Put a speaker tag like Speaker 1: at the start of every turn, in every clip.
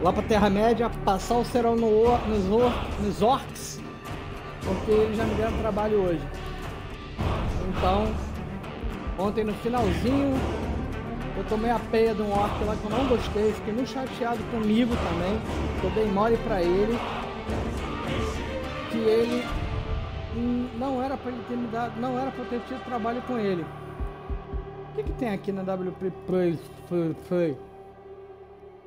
Speaker 1: lá pra Terra-média, passar o serão no, nos, or, nos orcs, porque eles já me deram trabalho hoje. Então, ontem no finalzinho, eu tomei a peia de um orc lá que eu não gostei, fiquei muito chateado comigo também, eu dei mole pra ele, que ele não era pra ele ter me dado, não era pra eu ter tido trabalho com ele. O que, que tem aqui na WP Play?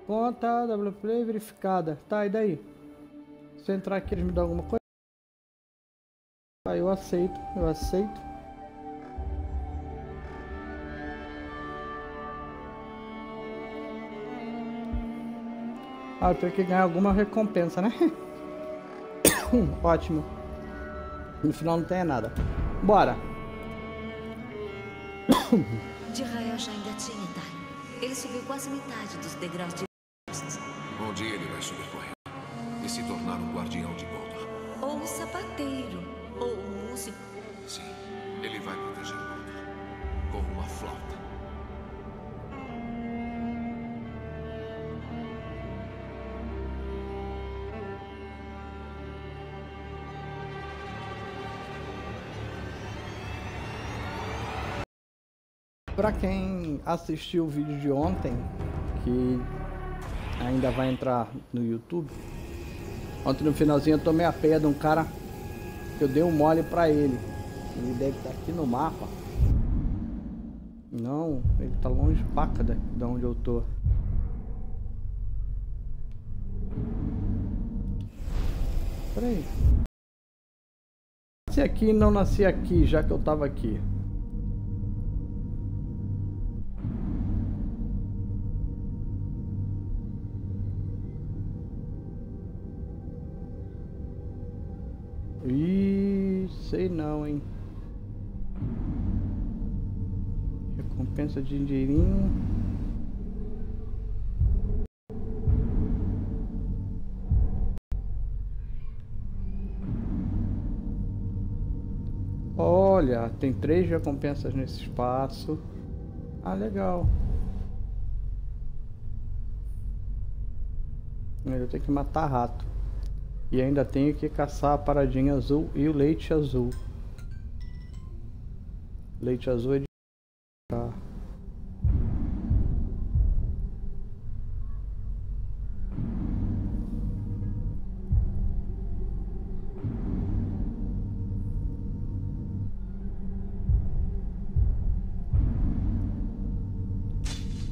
Speaker 1: Conta WP verificada. Tá, e daí? Se eu entrar aqui eles me dão alguma coisa? Ah, eu aceito, eu aceito. Ah, eu tenho que ganhar alguma recompensa, né? Ótimo. No final não tem nada. Bora.
Speaker 2: Já ainda tinha idade. Ele subiu quase metade dos degraus de
Speaker 3: Um dia ele vai subir correndo e se tornar um guardião de Gondor.
Speaker 2: Ou um sapateiro. Ou um músico.
Speaker 3: Sim, ele vai proteger Gondor. Com uma flauta.
Speaker 1: Pra quem assistiu o vídeo de ontem, que ainda vai entrar no YouTube, ontem no finalzinho eu tomei a pé de um cara que eu dei um mole pra ele. Ele deve estar aqui no mapa. Não, ele tá longe paca da onde eu tô. Peraí. Nasci aqui não nasci aqui, já que eu tava aqui. Sei não, hein. Recompensa de dinheirinho. Olha, tem três recompensas nesse espaço. Ah, legal. Eu tenho que matar rato. E ainda tenho que caçar a paradinha azul e o leite azul. Leite azul é de... Tá.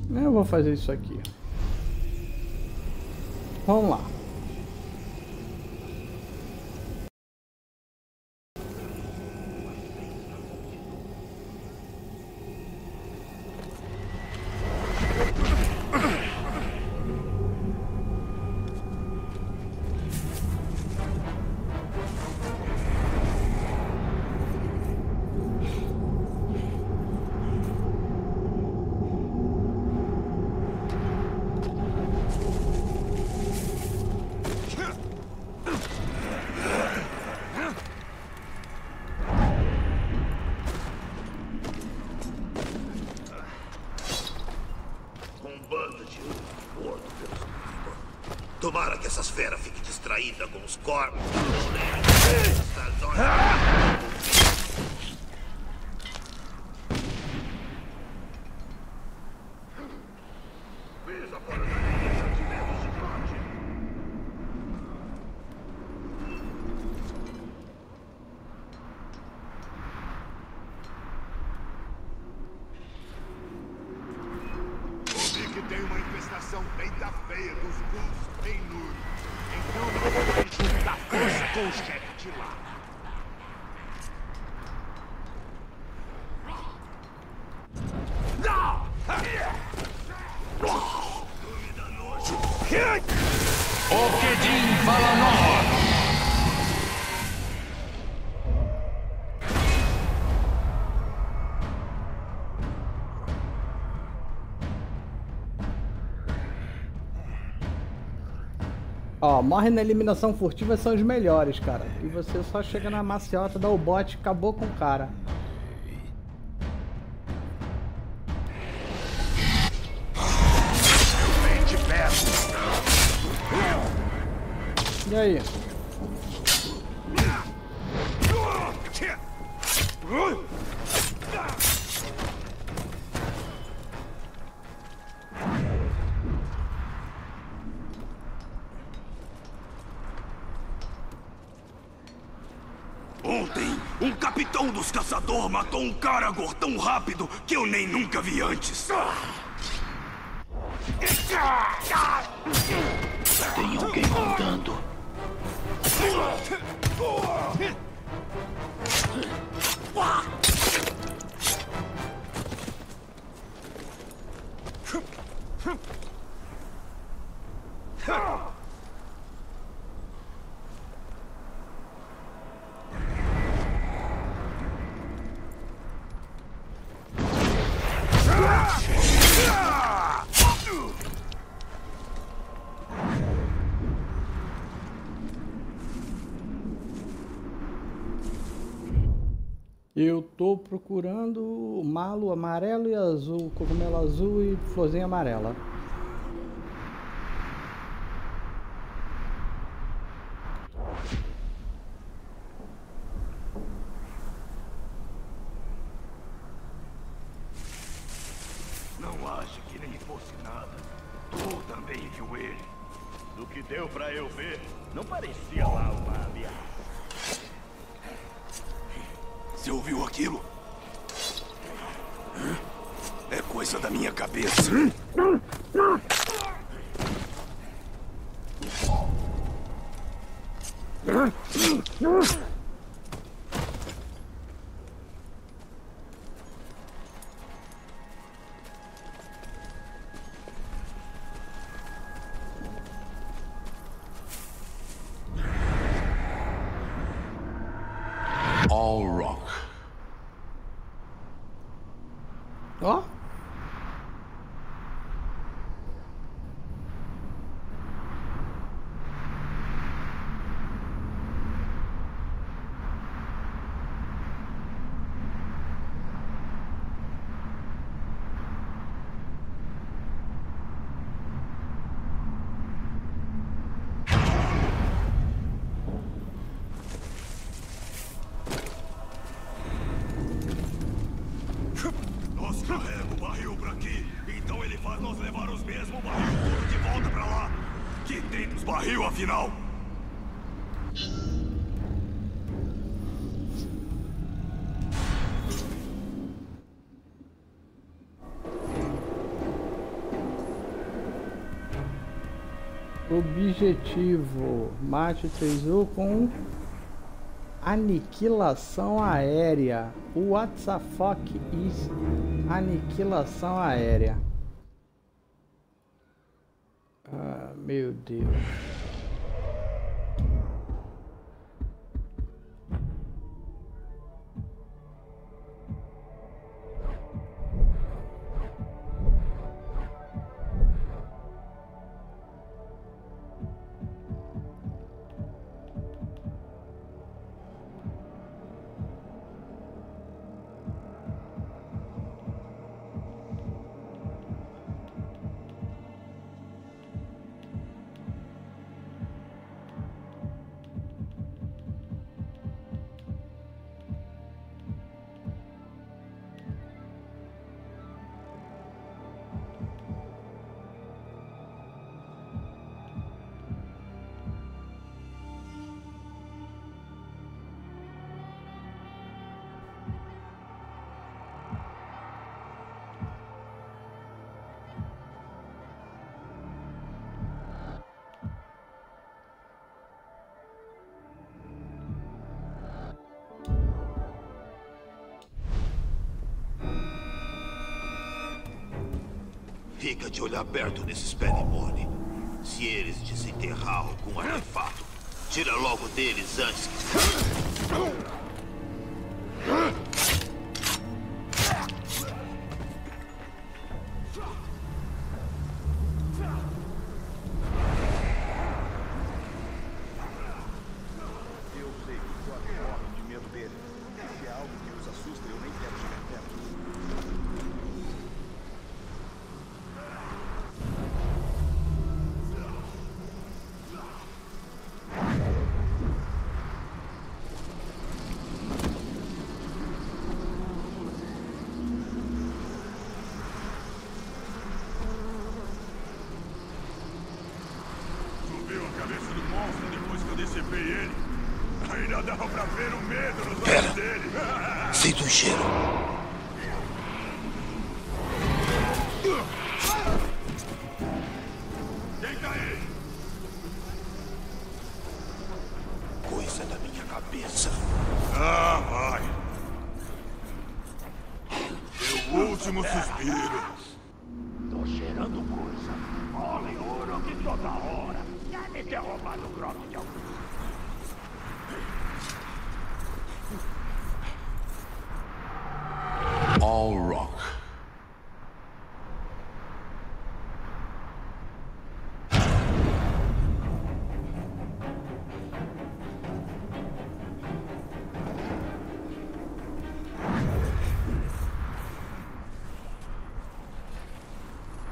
Speaker 1: Eu vou fazer isso aqui. Vamos lá. Ó, morre na eliminação furtiva são os melhores, cara. E você só chega na maciota, dá o bote, acabou com o cara. E aí?
Speaker 4: Um Karagor tão rápido que eu nem nunca vi antes.
Speaker 5: Tem
Speaker 1: Tô procurando malo amarelo e azul, cogumelo azul e florzinha amarela. Objetivo: mate 3U com aniquilação aérea. What the fuck is aniquilação aérea? Ah, meu Deus.
Speaker 6: Fica de olho aberto nesses Penimone. Se eles desenterrar algum artefato, tira logo deles antes que...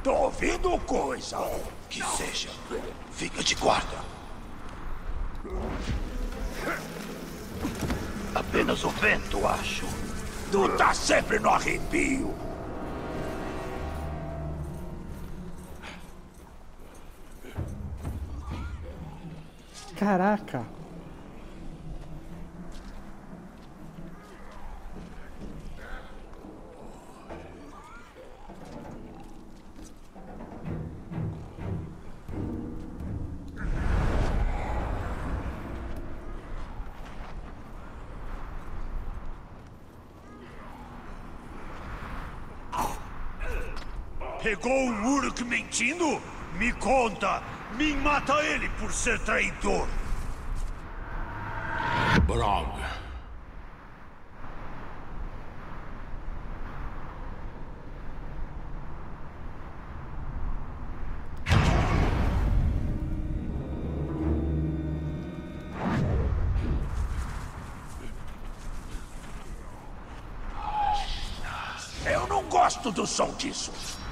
Speaker 5: Tô ouvindo coisa.
Speaker 6: Que seja. Fica de guarda.
Speaker 5: Apenas o vento, acho. Tu tá sempre no arrepio.
Speaker 1: Caraca.
Speaker 5: Pegou o Uruk mentindo? Me conta. Me mata ele por ser traidor.
Speaker 3: Brog.
Speaker 5: Eu não gosto do som disso.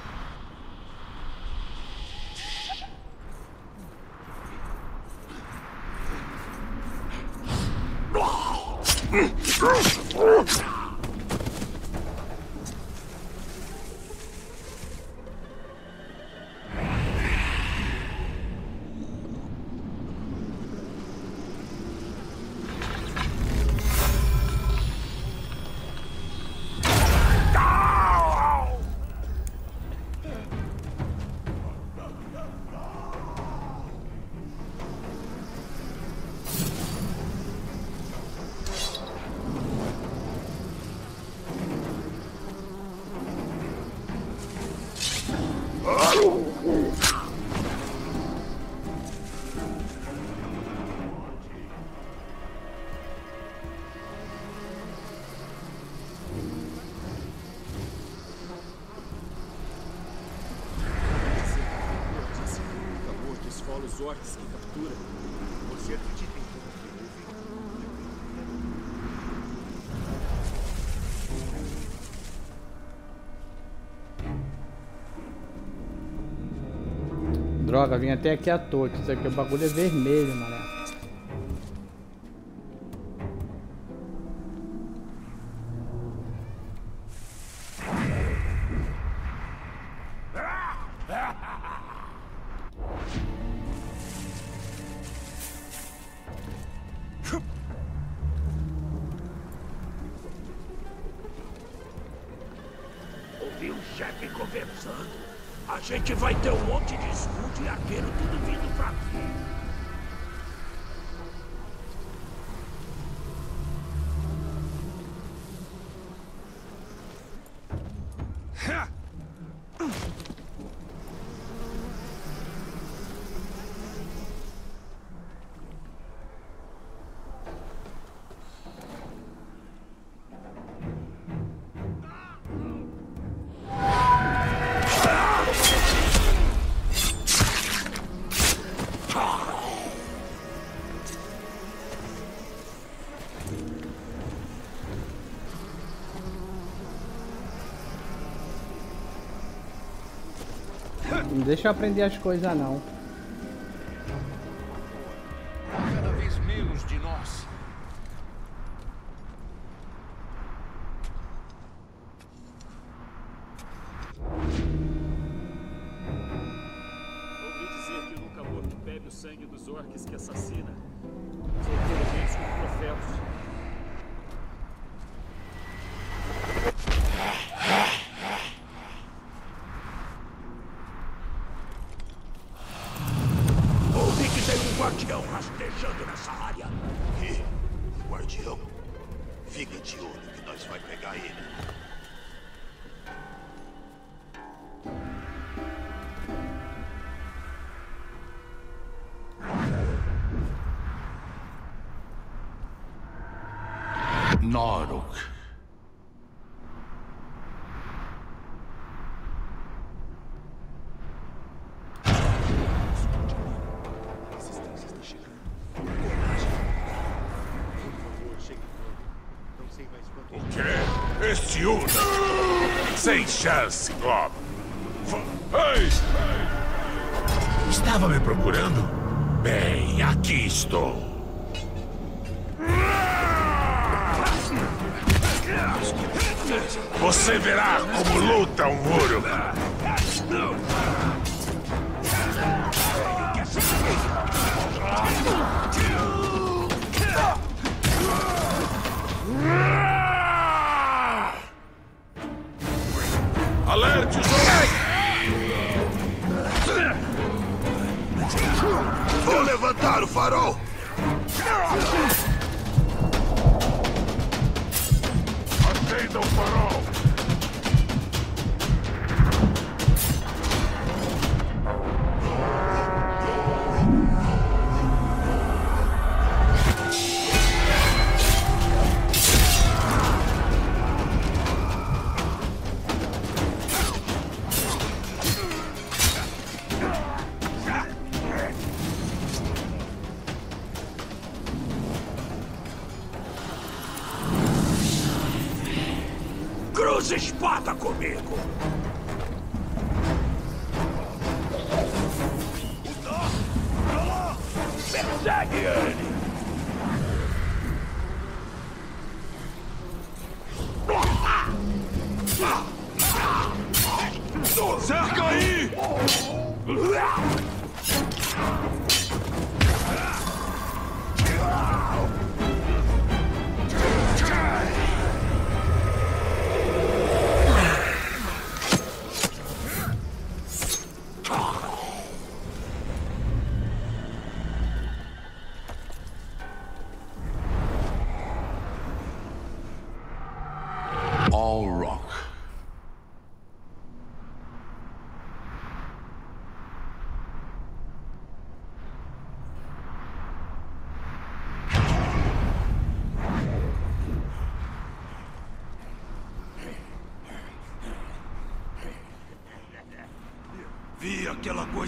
Speaker 1: Droga, vim até aqui à toa. Isso aqui o bagulho é vermelho, mané.
Speaker 5: Ouvi o chefe conversando. A gente vai ter um monte de escudo e arqueiro tudo vindo pra aqui.
Speaker 1: Deixa eu aprender as coisas não.
Speaker 7: Chance, Ei! Estava me procurando? Bem, aqui estou.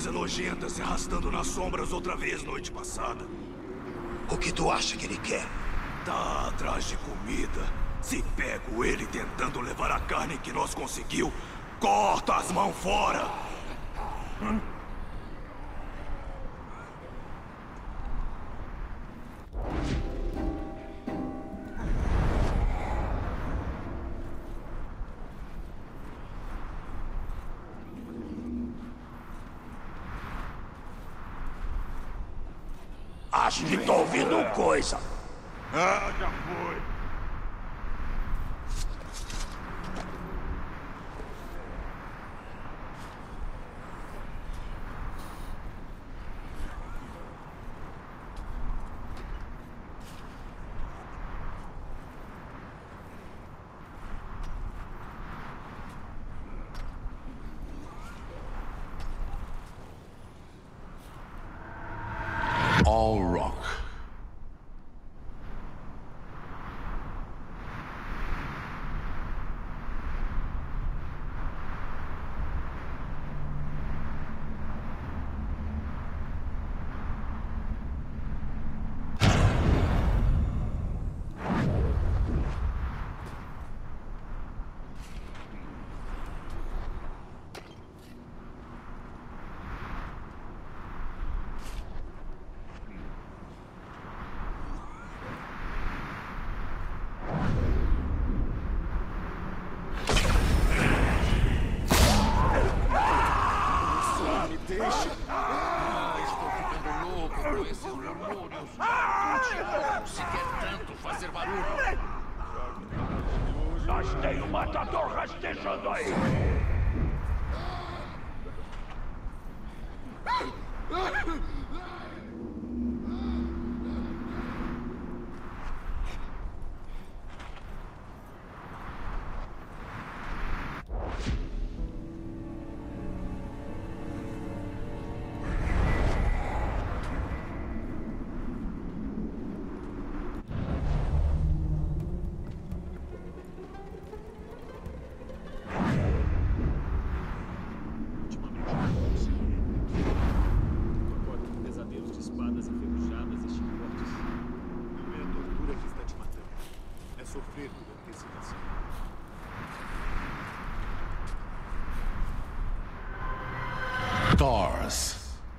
Speaker 7: Coisa nojenta se arrastando nas sombras outra vez noite passada.
Speaker 6: O que tu acha que ele quer?
Speaker 7: Tá atrás de comida. Se pego ele tentando levar a carne que nós conseguiu, corta as mãos fora!
Speaker 3: Acho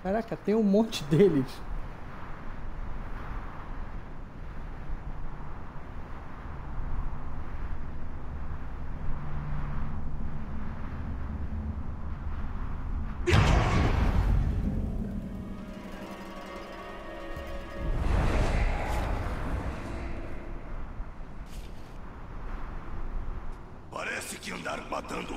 Speaker 4: Caraca, tem um monte deles.
Speaker 7: Parece que andaram matando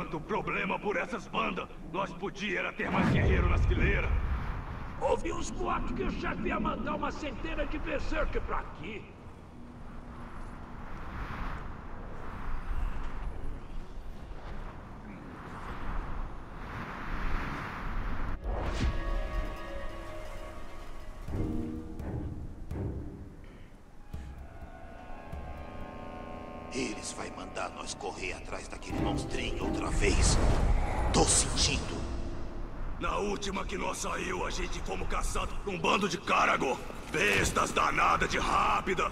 Speaker 8: tanto problema por essas bandas, nós podia era ter mais guerreiro nas fileiras.
Speaker 5: Ouvi uns boatos que o chefe ia mandar uma centena de berserker pra aqui.
Speaker 6: Nós correr atrás daquele monstrinho outra vez. Tô sentindo.
Speaker 7: Na última que nós saiu, a gente fomos caçados por um bando de Carago. Bestas danadas de rápida.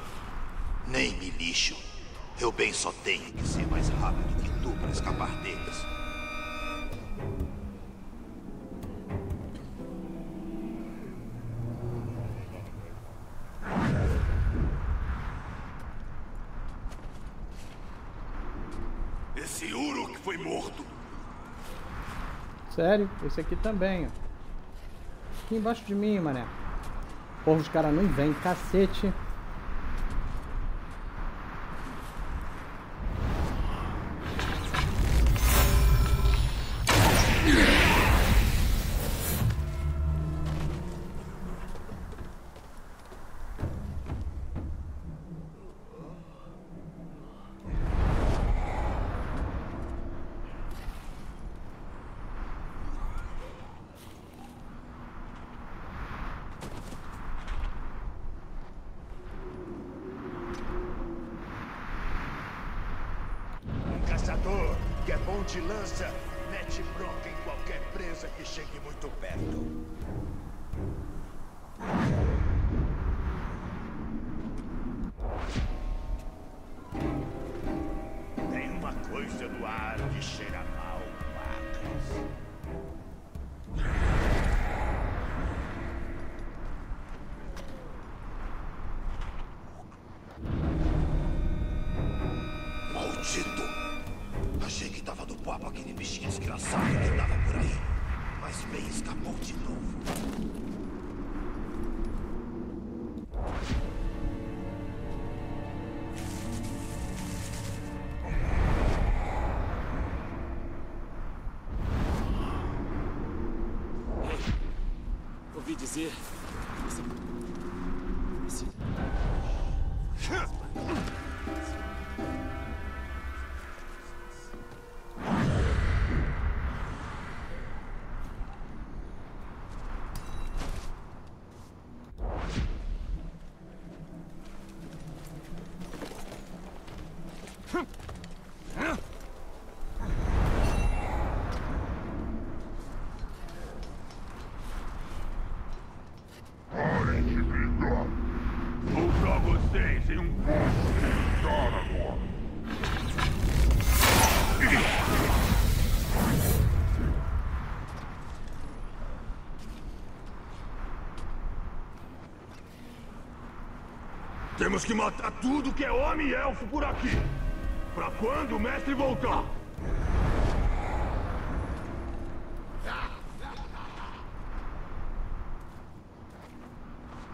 Speaker 6: Nem me lixo. Eu bem só tenho que ser mais rápido que tu pra escapar deles.
Speaker 4: Sério, esse aqui também, ó. Aqui embaixo de mim, mané. Porra, os caras não vêm, cacete.
Speaker 9: Temos que matar tudo que é homem e elfo por aqui. Pra quando o mestre voltar.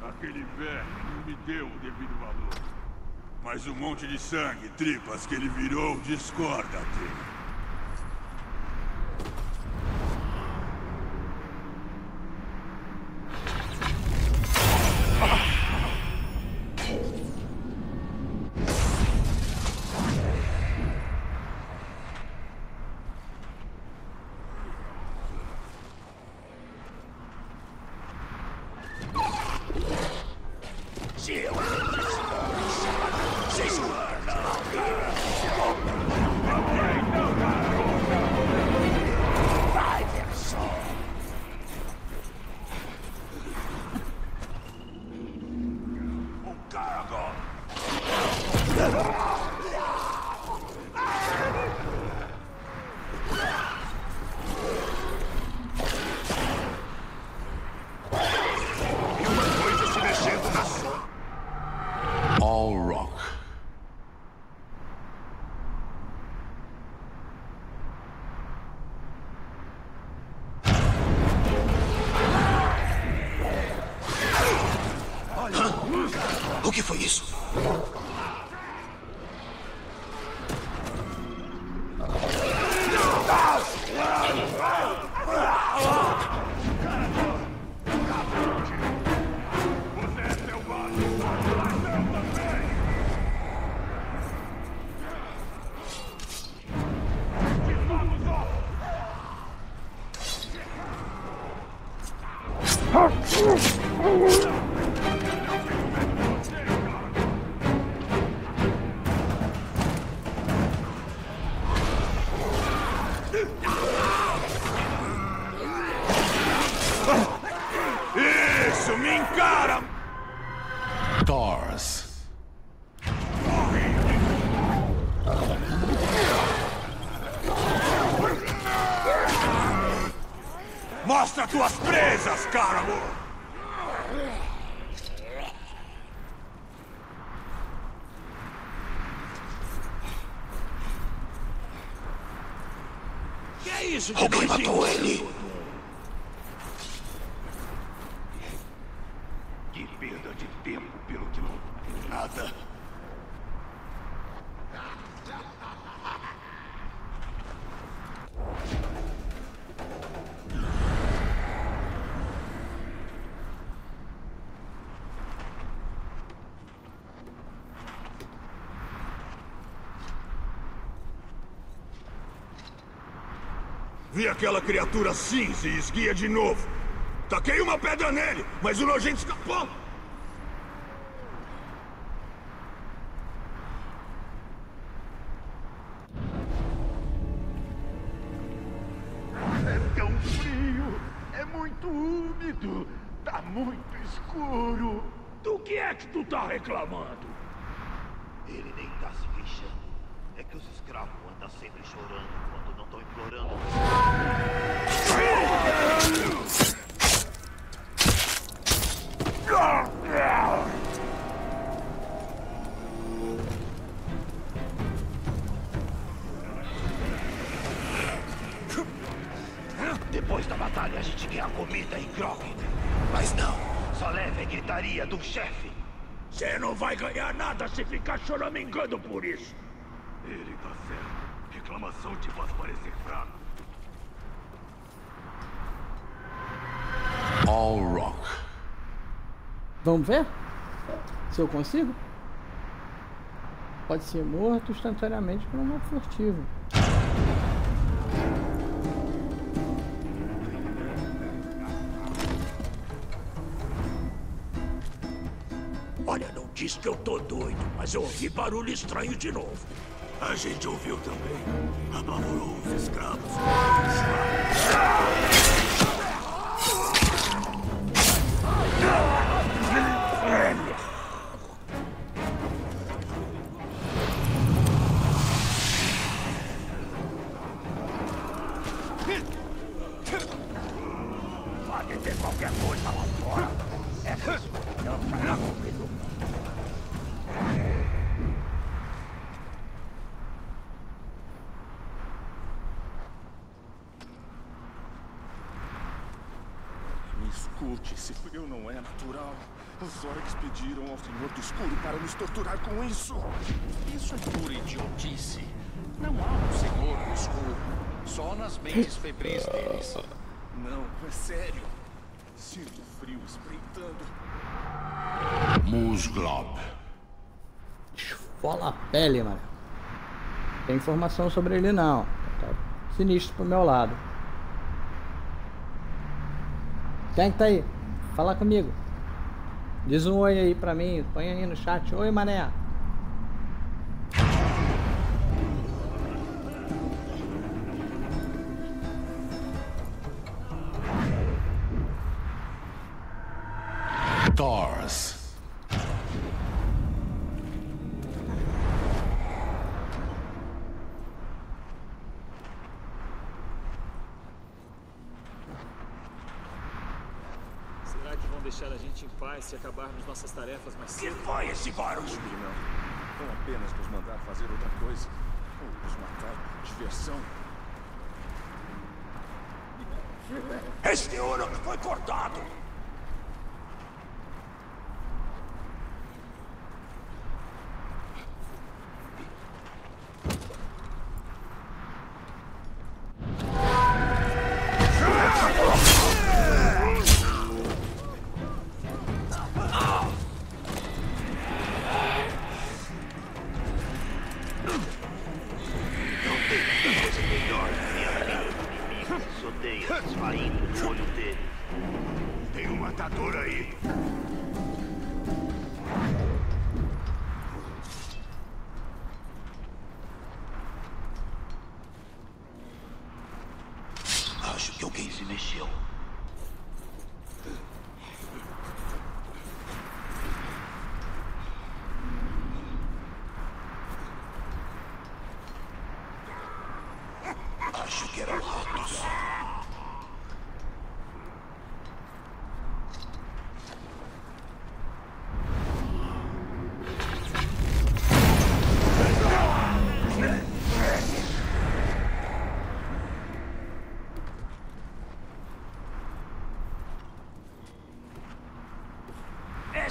Speaker 9: Aquele velho não me deu o devido valor. Mas o monte de sangue, tripas que ele virou, discorda dele. Vi aquela criatura cinza e esguia de novo. Taquei uma pedra nele, mas o nojento escapou. É tão frio, é muito úmido, tá muito escuro.
Speaker 6: Do que é que tu tá reclamando? Choramingando por isso.
Speaker 9: Ele tá certo. Reclamação te faz parecer fraco.
Speaker 10: All Rock.
Speaker 1: Vamos ver? Se eu consigo? Pode ser morto instantaneamente por um modo
Speaker 5: diz que eu tô doido, mas eu ouvi barulho estranho de novo.
Speaker 7: A gente ouviu também. Apavorou os escravos. Ao Senhor do Escuro para nos torturar com isso.
Speaker 3: Isso é pura idiotice. Não há um senhor do escuro. Só nas mentes febris deles.
Speaker 7: Não, é sério. Sinto frio espreitando.
Speaker 10: Musglob.
Speaker 1: Esfola a pele, mano. Tem informação sobre ele não. Tá sinistro pro meu lado. Quem que tá aí? Fala comigo. Diz um oi aí pra mim. Põe aí no chat. Oi, mané.
Speaker 10: Tars.
Speaker 11: Será que vão deixar a gente em paz se acabarmos nossas tarefas mais
Speaker 5: Que
Speaker 11: cedo?
Speaker 5: foi esse barulho?
Speaker 7: Que não. Vão apenas nos mandar fazer outra coisa. Ou nos matar por diversão.
Speaker 5: Esse ouro que foi cortado.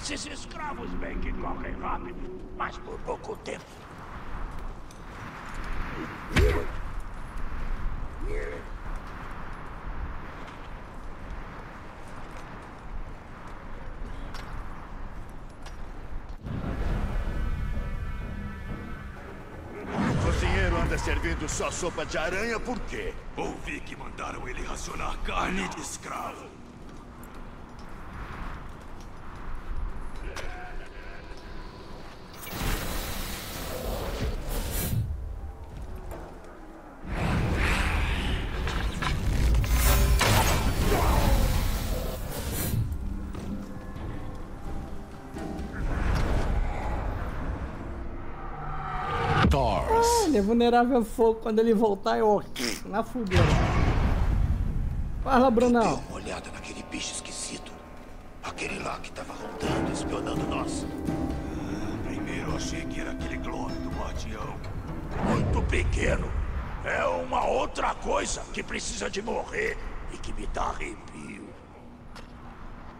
Speaker 5: Esses escravos bem que correm rápido, mas por pouco tempo.
Speaker 4: O cozinheiro anda servindo só sopa de aranha por quê?
Speaker 7: Ouvi que mandaram ele racionar carne de escravo.
Speaker 1: É vulnerável ao fogo quando ele voltar eu na fogueira. Fala,
Speaker 6: Dê
Speaker 1: Brunão.
Speaker 6: uma olhada naquele bicho esquisito. Aquele lá que tava rondando, espionando nós.
Speaker 4: Primeiro achei que era aquele clone do guardião.
Speaker 5: Muito pequeno. É uma outra coisa que precisa de morrer e que me dá arrepio.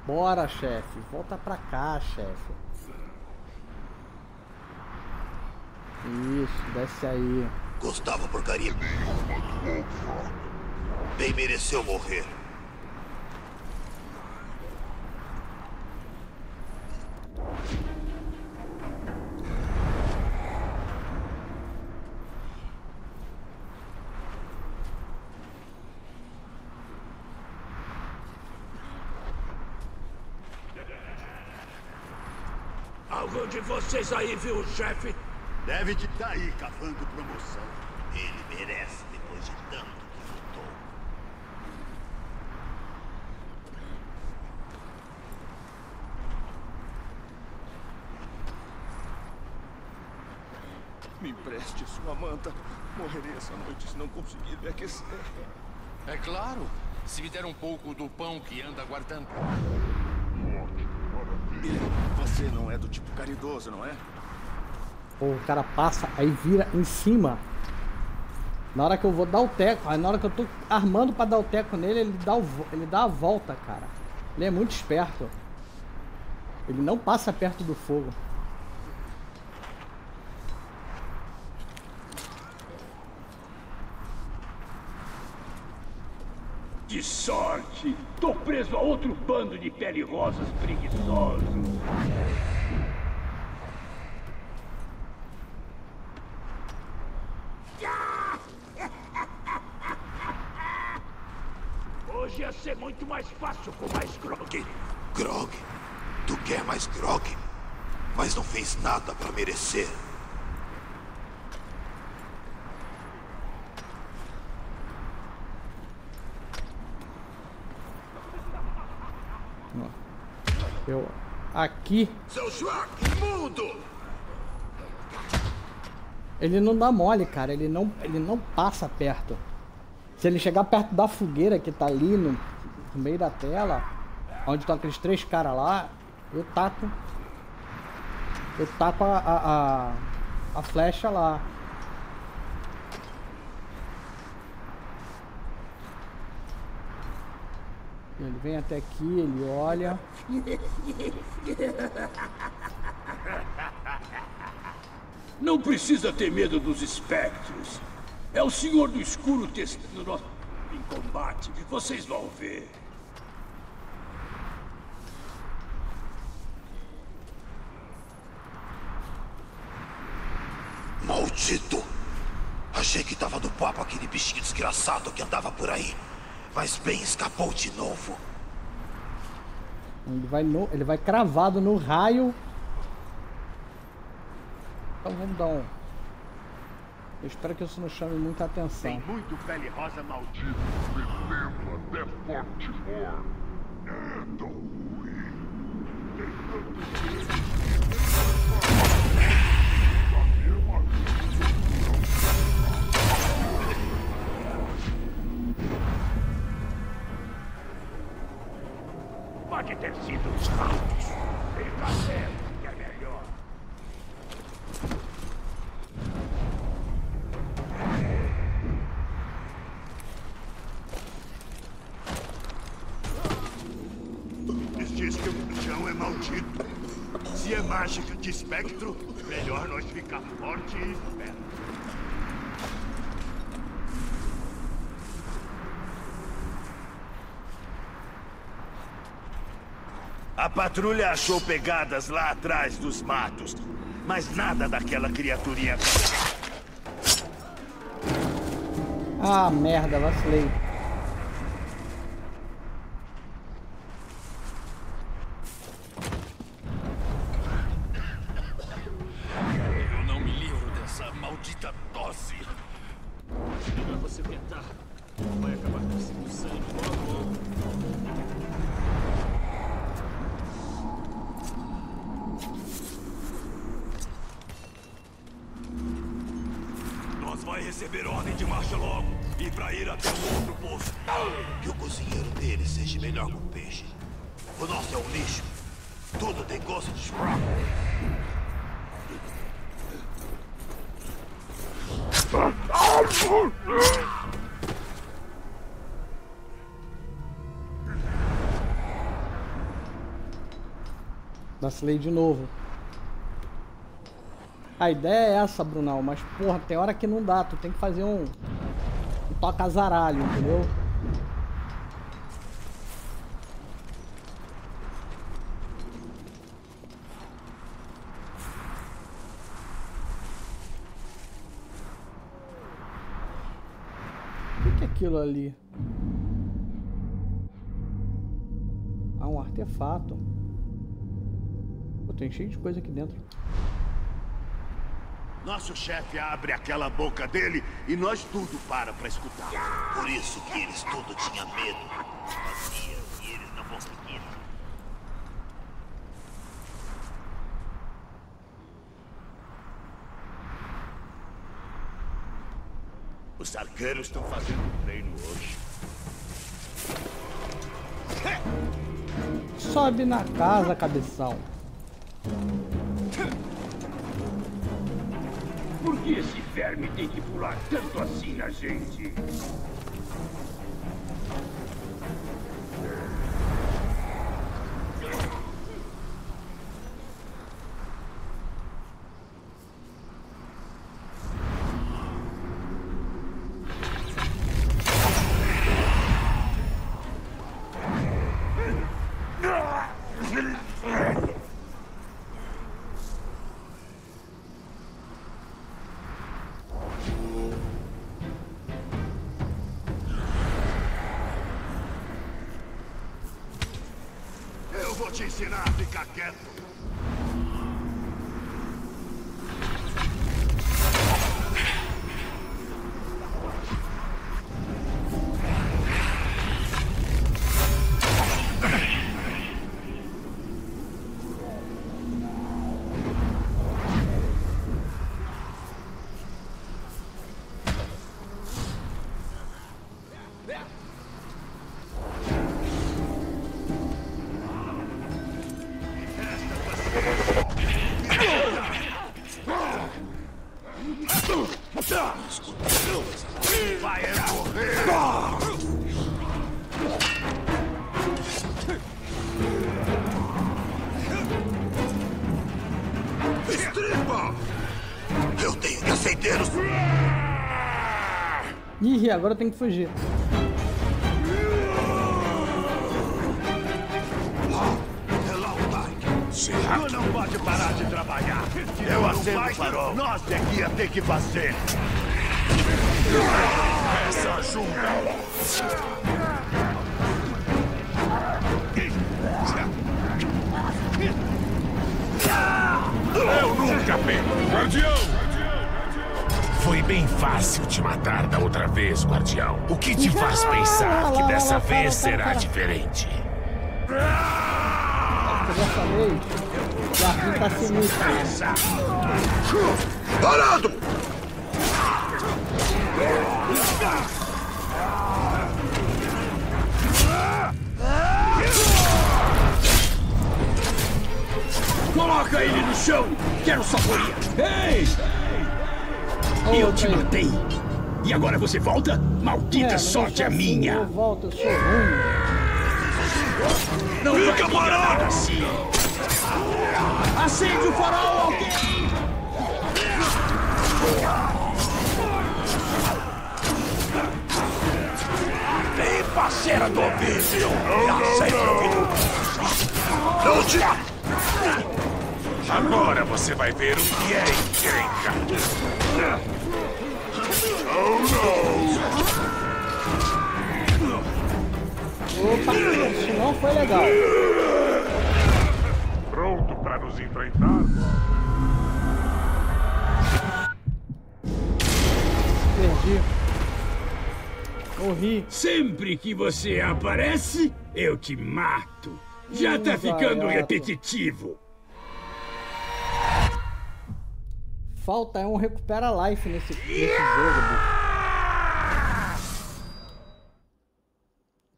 Speaker 1: Bora, chefe. Volta pra cá, chefe. Desce aí.
Speaker 6: Gostava porcaria Bem mereceu morrer.
Speaker 5: Algum de vocês aí viu o chefe
Speaker 12: Deve de estar aí cavando promoção.
Speaker 6: Ele merece depois de tanto que lutou.
Speaker 4: Me empreste sua manta. Morrerei essa noite se não conseguir me aquecer.
Speaker 10: É claro. Se me der um pouco do pão que anda guardando.
Speaker 4: Você não é do tipo caridoso, não é?
Speaker 1: O cara passa, aí vira em cima. Na hora que eu vou dar o teco, aí na hora que eu tô armando pra dar o teco nele, ele dá, o, ele dá a volta, cara. Ele é muito esperto. Ele não passa perto do fogo.
Speaker 5: De sorte! Tô preso a outro bando de pele rosas preguiçosos. Hoje ia ser muito mais fácil com mais grog.
Speaker 6: Grog? Tu quer mais grog? Mas não fez nada pra merecer.
Speaker 1: Eu aqui,
Speaker 6: Seu Schwack, mundo!
Speaker 1: ele não dá mole, cara. Ele não, ele não passa perto. Se ele chegar perto da fogueira que tá ali no, no meio da tela, onde estão aqueles três caras lá, eu taco. Eu taco a, a, a, a flecha lá. Ele vem até aqui, ele olha.
Speaker 5: Não precisa ter medo dos espectros. É o Senhor do Escuro testando nós em combate. Vocês vão ver.
Speaker 6: Maldito! Achei que tava no papo aquele bichinho desgraçado que andava por aí. Mas bem escapou de novo.
Speaker 1: Ele vai, no, ele vai cravado no raio. Então vamos dar um. Eu espero que isso não chame muita atenção.
Speaker 12: Tem muito pele rosa maldito. Me lembra até Baltimore. É tão ruim. Tem tanto
Speaker 5: Pode ter sido os ratos. Fica certo que é melhor.
Speaker 12: Eles dizem que o chão é maldito. Se é mágica de espectro, melhor nós ficar forte e esperto.
Speaker 6: A patrulha achou pegadas lá atrás dos matos. Mas nada daquela criaturinha.
Speaker 1: Ah, merda, vacilei. Vacilei de novo. A ideia é essa, Brunão, mas porra, tem hora que não dá, tu tem que fazer um, um toca zaralho, entendeu? O que que é aquilo ali? Ah, um artefato. Tem cheio de coisa aqui dentro.
Speaker 4: Nosso chefe abre aquela boca dele e nós tudo para pra escutar.
Speaker 6: Por isso que eles tudo tinham medo. Fazia e eles não conseguiram.
Speaker 4: Os arqueiros estão fazendo um treino hoje.
Speaker 1: Sobe na casa, cabeção.
Speaker 5: Por que esse verme tem que pular tanto assim na gente?
Speaker 1: Agora tem que fugir.
Speaker 4: Tu não pode parar de trabalhar. Eu acendo o farol. Nós é que ia ter que fazer.
Speaker 12: Guardião. O que te faz pensar que dessa vez será diferente?
Speaker 1: Eu já falei. Tá sinistro.
Speaker 6: Parado!
Speaker 5: Coloca ele no chão! Quero saborear! Ei! Eu te matei! E agora você volta? Maldita
Speaker 1: É,
Speaker 5: sorte
Speaker 1: não
Speaker 5: é minha!
Speaker 1: Eu volto, eu sou ruim.
Speaker 5: Não
Speaker 4: Fica parado!
Speaker 5: assim! Acende o farol, alguém!
Speaker 4: Vem, parceira do vídeo. Aceita o vídeo. Não te...
Speaker 12: Agora você vai ver o que é encrenca.
Speaker 1: Opa, isso não foi legal.
Speaker 12: Pronto para nos enfrentar?
Speaker 1: Perdi. Morri.
Speaker 5: Sempre que você aparece, eu te mato! Já tá
Speaker 1: Hum,
Speaker 5: ficando
Speaker 1: barato.
Speaker 5: repetitivo!
Speaker 1: Falta é um recupera life nesse, nesse jogo, bicho.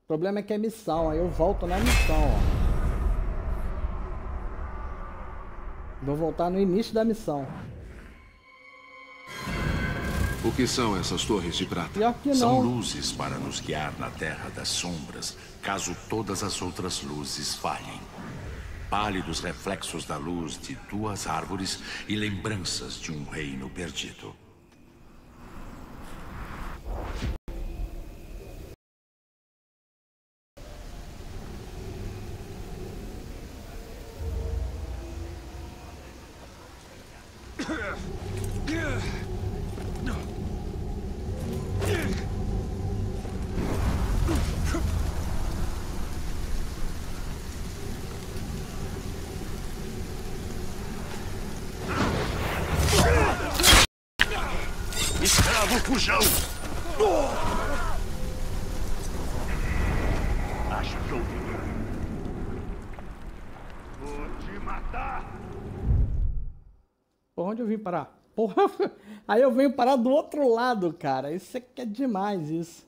Speaker 1: O problema é que é missão, aí eu volto na missão, ó. Vou voltar no início da missão.
Speaker 3: O que são essas torres de prata?
Speaker 10: São luzes para nos guiar na Terra das Sombras, caso todas as outras luzes falhem. Pálidos reflexos da luz de duas árvores e lembranças de um reino perdido.
Speaker 1: Parar? Porra, aí eu venho parar do outro lado, cara. Isso aqui é demais, isso.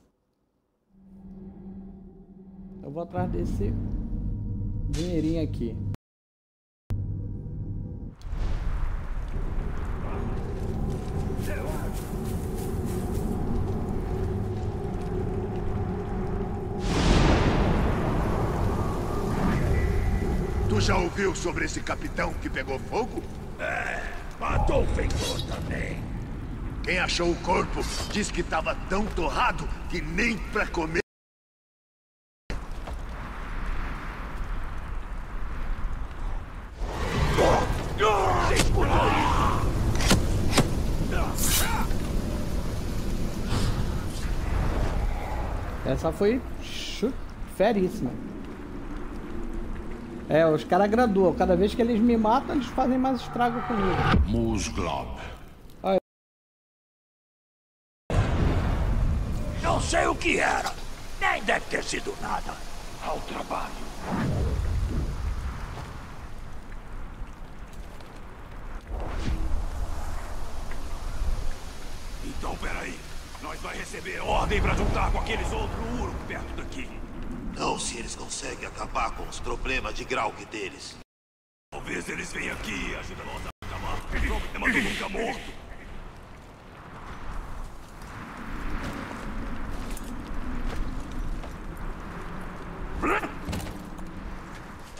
Speaker 1: Eu vou atrás desse dinheirinho aqui.
Speaker 4: Tu já ouviu sobre esse capitão que pegou fogo?
Speaker 5: É, matou o feitor também.
Speaker 4: Quem achou o corpo diz que estava tão torrado que nem pra comer.
Speaker 1: Essa foi feríssima. É, os caras graduam. Cada vez que eles me matam, eles fazem mais estrago comigo.
Speaker 13: Musglob.
Speaker 5: Não sei o que era. Nem deve ter sido nada. Ao trabalho.
Speaker 4: Então, peraí. Nós vai receber ordem pra juntar com aqueles outros Uruk perto daqui.
Speaker 6: Não se eles conseguem acabar com os problemas de Grauk deles.
Speaker 4: Talvez eles venham aqui e ajudem nós a acabar com o problema do nunca morto.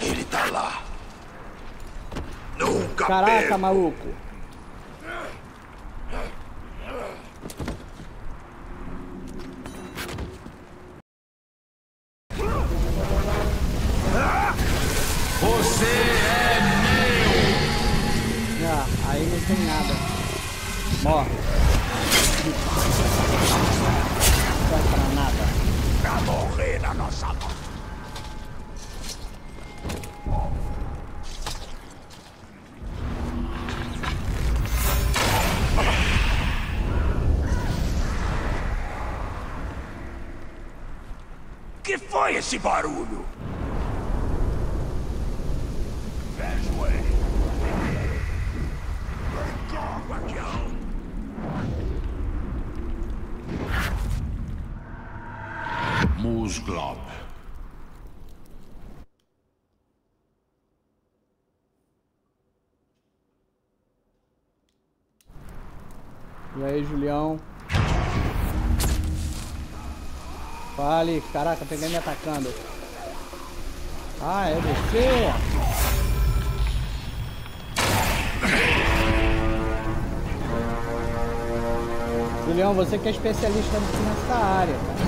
Speaker 6: Ele tá lá. Nunca
Speaker 1: Caraca,
Speaker 6: perco.
Speaker 1: maluco. Aí, Julião? Fale, caraca, alguém me atacando. Ah, é você? Julião, você que é especialista nessa área, cara.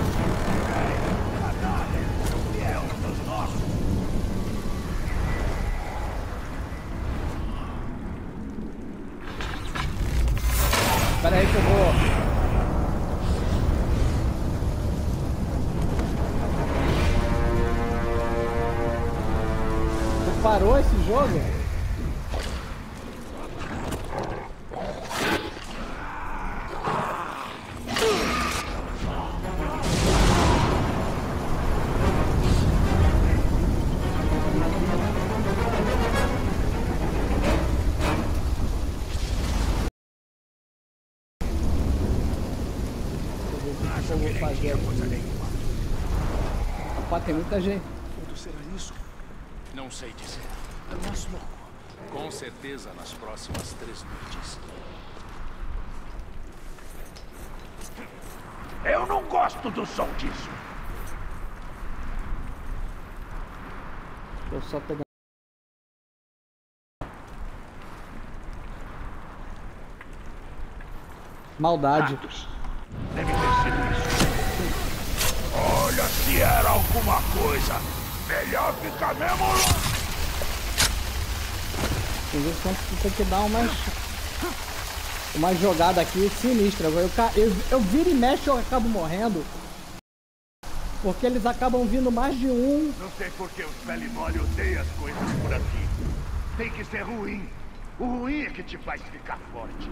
Speaker 1: Espera aí que eu vou. Tu parou esse jogo? Gente.
Speaker 10: Quanto será isso? Não sei dizer. Mas logo. Com certeza nas próximas três noites.
Speaker 5: Eu não gosto do som disso.
Speaker 1: Eu só pegando. Maldade.
Speaker 5: Deve se era alguma coisa, melhor ficar mesmo longe.
Speaker 1: Tem vezes que tem que dar umas. Uma jogada aqui sinistra. Eu, eu, eu viro e mexo eu acabo morrendo. Porque eles acabam vindo mais de um.
Speaker 4: Não sei por que os mole odeiam as coisas por aqui. Tem que ser ruim. O ruim é que te faz ficar forte.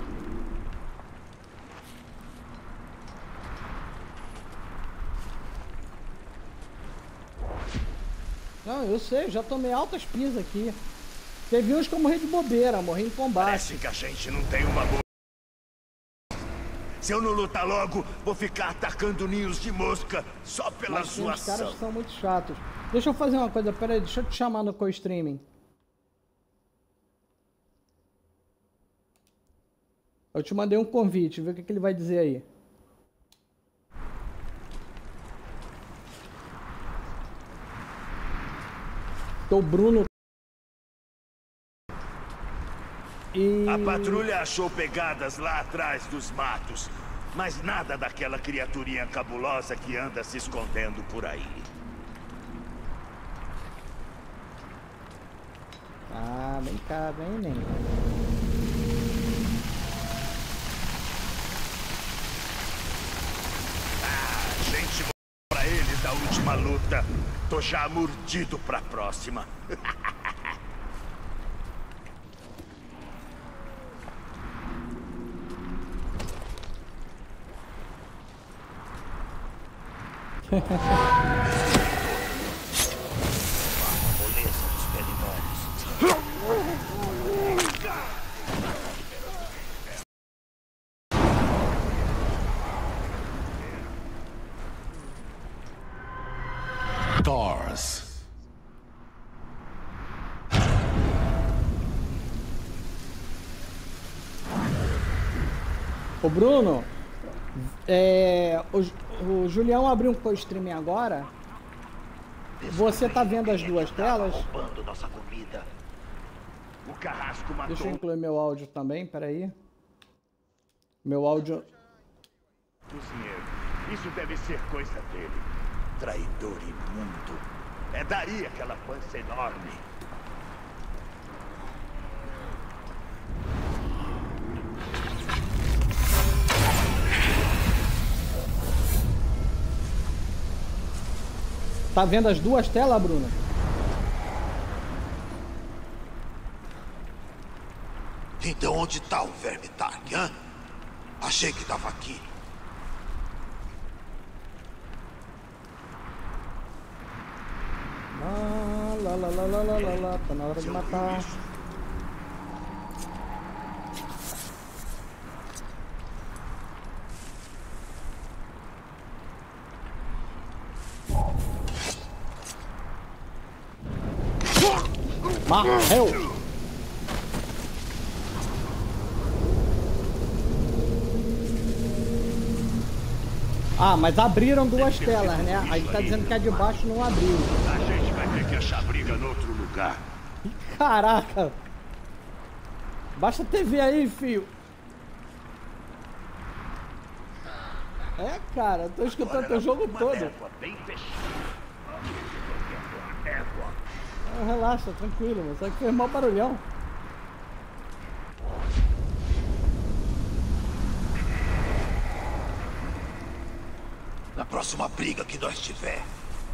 Speaker 1: Não, eu sei, já tomei altas pisas aqui. Teve uns que eu morri de bobeira, morri em combate.
Speaker 4: Parece que a gente não tem uma boa. Se eu não lutar logo, vou ficar atacando ninhos de mosca só pela
Speaker 1: Mas tem uns
Speaker 4: zoação.
Speaker 1: caras que são muito chatos. Deixa eu fazer uma coisa, pera aí, deixa eu te chamar no co-streaming. Eu te mandei um convite, vê o que, que ele vai dizer aí. Tô o Bruno. E...
Speaker 4: A patrulha achou pegadas lá atrás dos matos, mas nada daquela criaturinha cabulosa que anda se escondendo por aí.
Speaker 1: Ah, vem cá, vem, nem.
Speaker 4: A gente morreu pra eles da última luta. Tô já mordido pra próxima. Moleza dos pelimanes.
Speaker 10: Doors.
Speaker 1: Ô Bruno, é, o, o Julião abriu um co-streaming agora. Você tá vendo as duas telas?
Speaker 4: Roubando nossa comida. O carrasco matou
Speaker 1: Deixa eu incluir meu áudio também, peraí. Meu áudio.
Speaker 4: cozinheiro. Isso deve ser coisa dele. Traidor imundo. É daí aquela pança enorme.
Speaker 1: Tá vendo as duas telas, Bruno?
Speaker 6: Então onde tá o verme Tark, hã? Achei que tava aqui.
Speaker 1: Ah, lá, lá, lá, lá, lá, lá, lá, tá na hora de matar. Morreu! Ah, mas abriram duas telas, né? Aí tá dizendo que a de baixo não abriu.
Speaker 4: A gente vai ter que achar briga no outro lugar.
Speaker 1: Caraca! Baixa a TV aí, fio. É, cara, eu tô escutando teu jogo todo.
Speaker 4: bem fechada. Égua.
Speaker 1: Ah, relaxa, tranquilo, mas só que fez mal barulhão.
Speaker 6: Na próxima briga que nós tiver,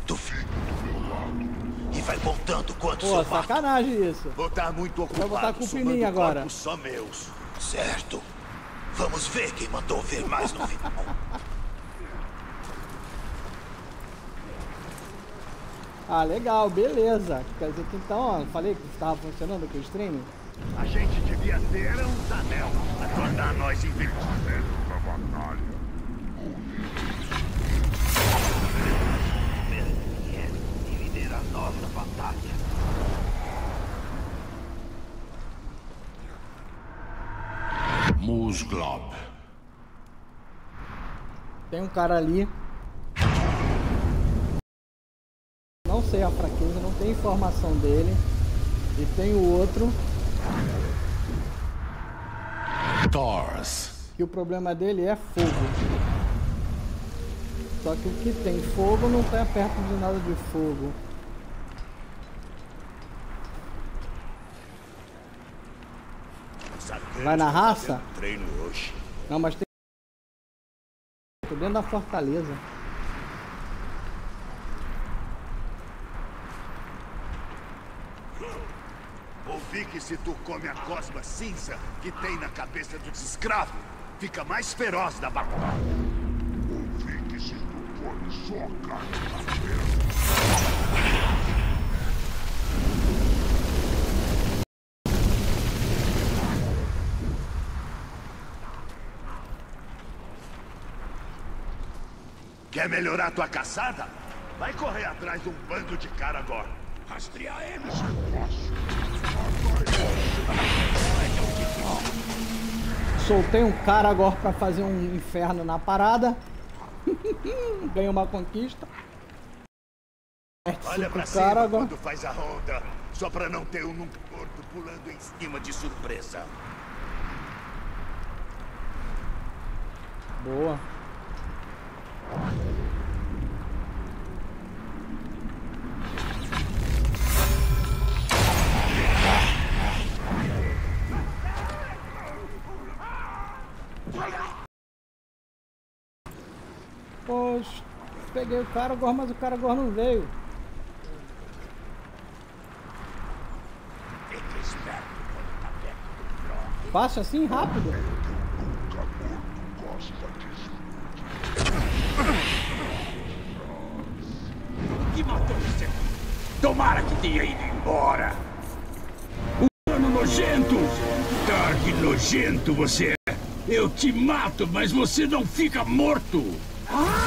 Speaker 6: tu fica do meu lado. E vai contando quantos
Speaker 1: Pô,
Speaker 6: eu mato.
Speaker 1: sacanagem isso.
Speaker 4: Vou estar muito ocupado
Speaker 1: botar a culpa em
Speaker 4: somando
Speaker 1: mim agora.
Speaker 4: só meus.
Speaker 6: Certo. Vamos ver quem mandou ver mais no final.
Speaker 1: Ah, legal, beleza. Quer dizer que então, ó, falei que estava funcionando aqui o streaming?
Speaker 4: A gente devia ter uns anel pra tornar nós invencíveis.
Speaker 12: Da batalha.
Speaker 6: E liderar nossa batalha.
Speaker 10: Musglob.
Speaker 1: Tem um cara ali. Não sei a fraqueza, não tem informação dele. E tem o outro,
Speaker 10: Doors.
Speaker 1: que o problema dele é fogo. Só que o que tem fogo não tá perto de nada de fogo. Vai na raça?
Speaker 4: Treino hoje.
Speaker 1: Não, mas tem. Tô dentro da fortaleza.
Speaker 4: que se tu come a cosma cinza que tem na cabeça dos escravos, fica mais feroz da batalha.
Speaker 12: Ouvi que se tu come só carne da terra.
Speaker 4: Quer melhorar tua caçada? Vai correr atrás de um bando de cara agora.
Speaker 5: Rastrear eles. Eu posso.
Speaker 1: Soltei um cara agora pra fazer um inferno na parada. Ganhei uma conquista.
Speaker 4: Olha pra
Speaker 1: Cinco cara
Speaker 4: cima
Speaker 1: agora.
Speaker 4: quando faz a ronda. Só pra não ter um morto pulando em cima de surpresa.
Speaker 1: Boa. Peguei o cara agora, mas o cara agora não veio.
Speaker 4: Fica esperto quando tá perto do Brock.
Speaker 1: Fácil assim, rápido.
Speaker 5: Que matou você? Tomara que tenha ido embora. Humano nojento! Ah, que nojento você é! Eu te mato, mas você não fica morto!
Speaker 10: Thors.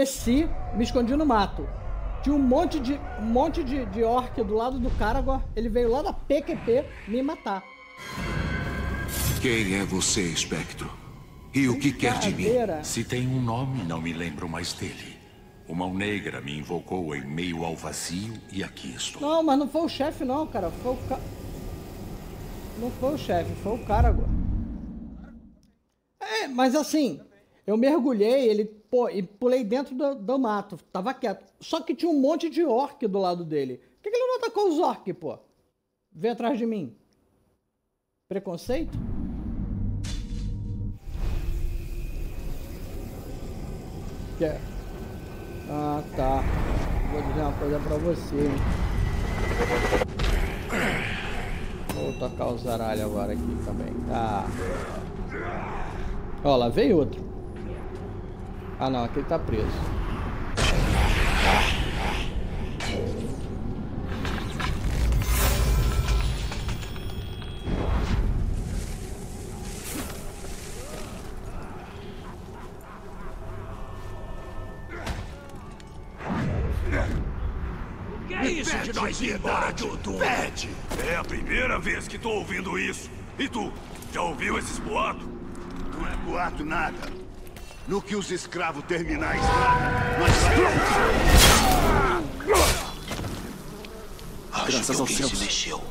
Speaker 1: Desci, me escondi no mato. Tinha um monte de, um monte de, de orc do lado do cara agora. Ele veio lá da PQP me matar.
Speaker 3: Quem é você, Espectro? E o que quer de mim?
Speaker 10: Se tem um nome, não me lembro mais dele. Uma mão negra me invocou em meio ao vazio e aqui estou.
Speaker 1: Não, mas não foi o chefe não, cara. Foi o ca... Não foi o chefe, foi o cara agora. É, mas assim, eu mergulhei, ele, pô, e pulei dentro do, do mato. Tava quieto. Só que tinha um monte de orc do lado dele. Por que, que ele não atacou os orc, pô? Vem atrás de mim. Preconceito? Quer? Ah, tá. Vou dizer uma coisa pra você, hein? Vou tocar o zaralho agora aqui também. Tá. Ó, lá veio outro. Ah, não. Aquele tá preso.
Speaker 5: Que é isso de nós ir embora?
Speaker 4: Pede!
Speaker 7: É a primeira vez que tô ouvindo isso. E tu, já ouviu esses boatos?
Speaker 4: Não é boato nada. No que os escravos terminar a estrada, nós.
Speaker 6: Graças aos céus. se mexeu.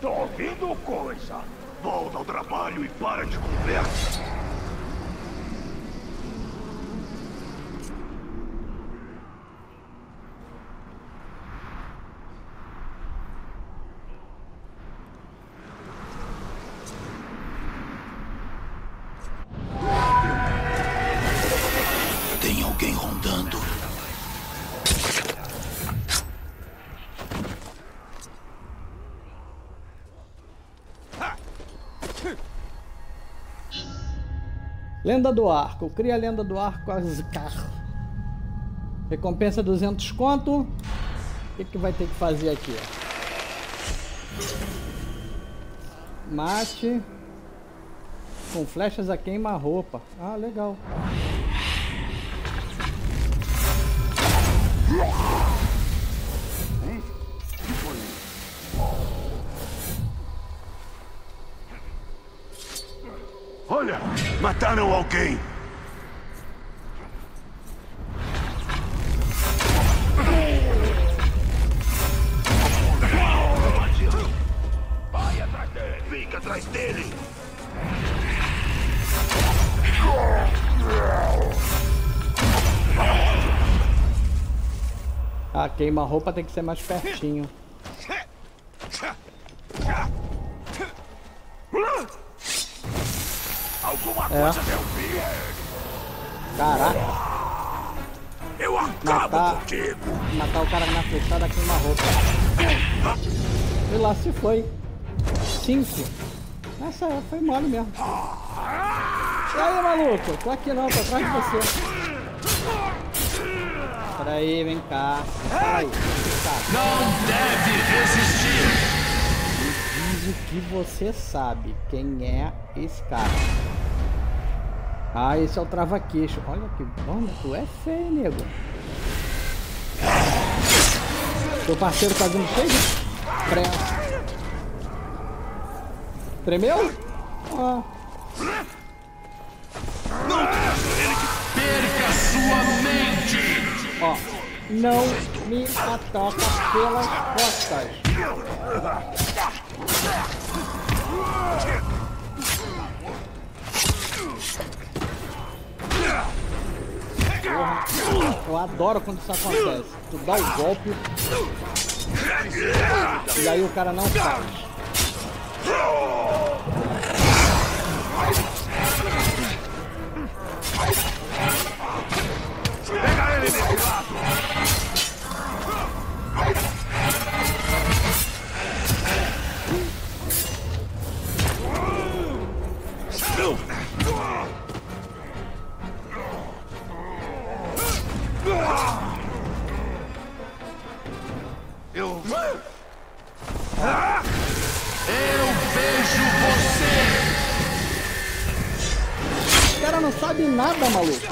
Speaker 4: Tô ouvindo coisa. Volta ao trabalho e para de conversa.
Speaker 6: Tem alguém rondando.
Speaker 1: Lenda do Arco. Cria a Lenda do Arco Azkar. Recompensa 200 conto. O que, que vai ter que fazer aqui? Mate. Com flechas a queima-roupa. Ah, legal.
Speaker 4: Olha, Mataram alguém! Vai atrás dele! Fica atrás dele!
Speaker 1: Ah, queima-roupa tem que ser mais pertinho. É. Caraca,
Speaker 4: Eu acabo
Speaker 1: Matar-
Speaker 4: contigo!
Speaker 1: matar o cara na flechada queima-roupa. E lá se foi. Cinco. Essa foi mole mesmo. E aí, maluco? Tô aqui não, tô atrás de você. Peraí, vem cá.
Speaker 12: Não deve resistir!
Speaker 1: Diz o que você sabe. Quem é esse cara? Ah, esse é o trava-queixo. Olha que bom, tu é feio, nego. Teu parceiro tá vindo cheio de. Tremeu? Ah,
Speaker 12: Perca sua mente!
Speaker 1: ó. Não me ataca pelas costas. Porra, eu adoro quando isso acontece. Tu dá o golpe e aí o cara não faz.
Speaker 4: Pega ele
Speaker 1: cara não sabe nada, maluco.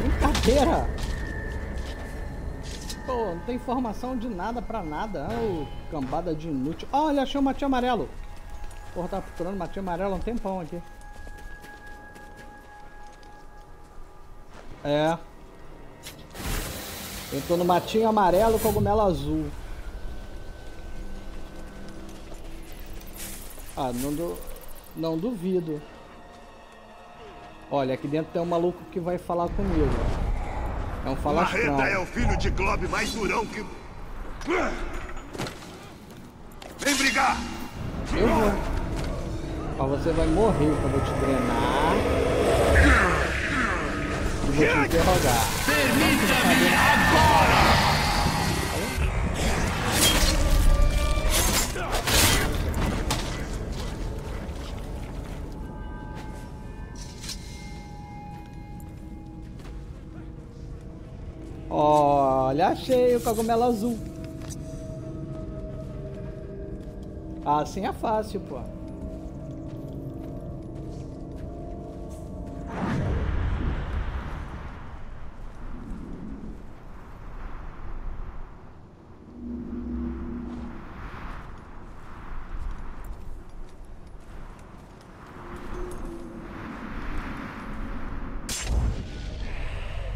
Speaker 1: Brincadeira. Pô, não tem informação de nada pra nada. Cambada de inútil. Olha, achei o matinho amarelo. Porra, tá procurando matinho amarelo há um tempão aqui. É. Eu tô no matinho amarelo, cogumelo azul. Ah, não, du... não duvido. Olha, aqui dentro tem um maluco que vai falar comigo. É um falastrão.
Speaker 4: Marreta é o filho de Glob mais durão que... Vem brigar!
Speaker 1: Eu vou. Mas você vai morrer, que eu vou te drenar. E vou te interrogar.
Speaker 12: Permita-me agora!
Speaker 1: Olha, achei o cogumelo azul. Assim é fácil, pô.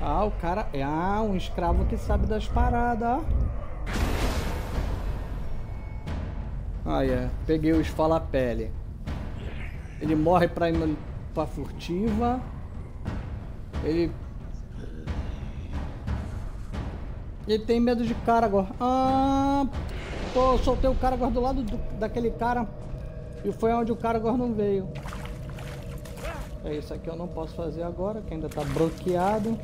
Speaker 1: Ah, o cara. Ah, um escravo que sabe das paradas. Ah, é. Peguei o esfala-pele. Ele morre pra, ir pra furtiva. Ele. Ele tem medo de cara agora. Ah, pô, soltei o cara agora do lado do- daquele cara. E foi onde o cara agora não veio. É isso aqui eu não posso fazer agora, que ainda tá bloqueado.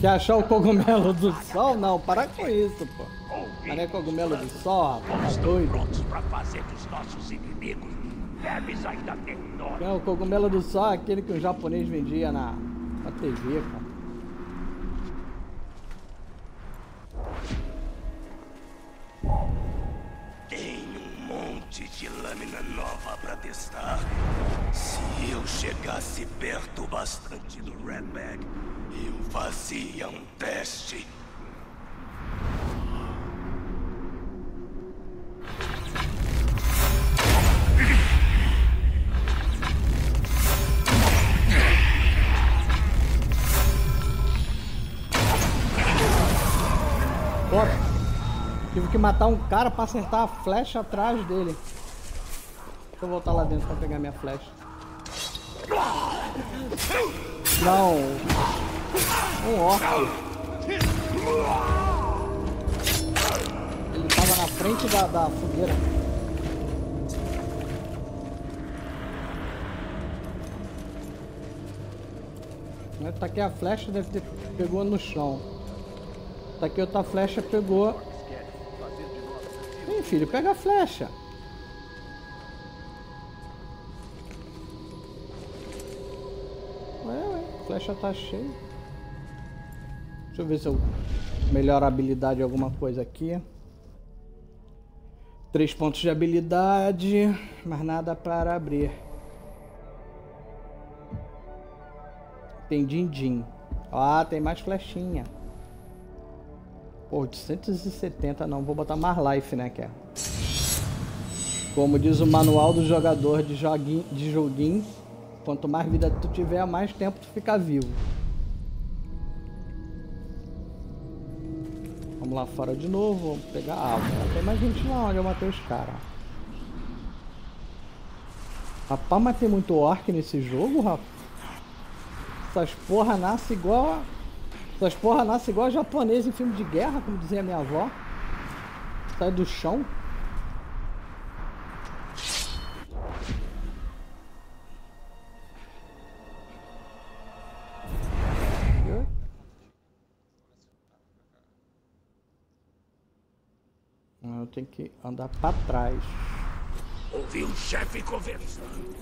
Speaker 1: Quer achar o cogumelo do sol? Não, para com isso, pô. Não é cogumelo do sol, rapaz, tá doido.
Speaker 5: Prontos pra fazer dos nossos inimigos vermes ainda menores.
Speaker 1: Não, o cogumelo do sol é aquele que o japonês vendia na, na TV, cara. Que matar um cara pra acertar a flecha atrás dele. Deixa eu voltar lá dentro pra pegar minha flecha. Não. Um orc. Ele tava na frente da, da fogueira. Eu taquei a flecha, deve ter pegou no chão. Taquei outra flecha, pegou. Filho, pega a flecha. Ué, ué, a flecha tá cheia. Deixa eu ver se eu melhoro a habilidade de alguma coisa aqui. Três pontos de habilidade, mas nada para abrir. Tem din-din. Ah, tem mais flechinha. Pô, 870 não, vou botar mais life, né, que é. Como diz o manual do jogador de joguinho, de joguinho quanto mais vida tu tiver, mais tempo tu fica vivo. Vamos lá fora de novo, vamos pegar a alma. Tem mais gente lá onde eu matei os caras. Rapaz, mas tem muito orc nesse jogo, rapaz. Essas porra nasce igual a... Essas porra nasce igual a japonês em filme de guerra, como dizia minha avó. Sai do chão. Eu tenho que andar pra trás.
Speaker 5: Ouvi o chefe conversando.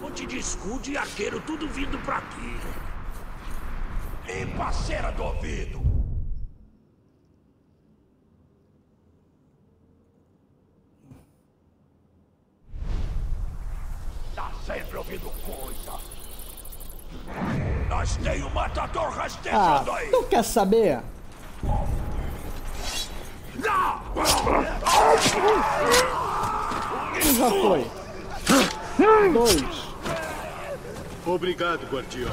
Speaker 5: Monte de escudo e arqueiro tudo vindo pra aqui. Limpa a cera do ouvido. Tá sempre ouvindo coisa. Nós tem um matador
Speaker 1: Ah,
Speaker 5: rastejando aí.
Speaker 1: tu quer saber? Um já foi. Dois.
Speaker 7: Obrigado, guardião.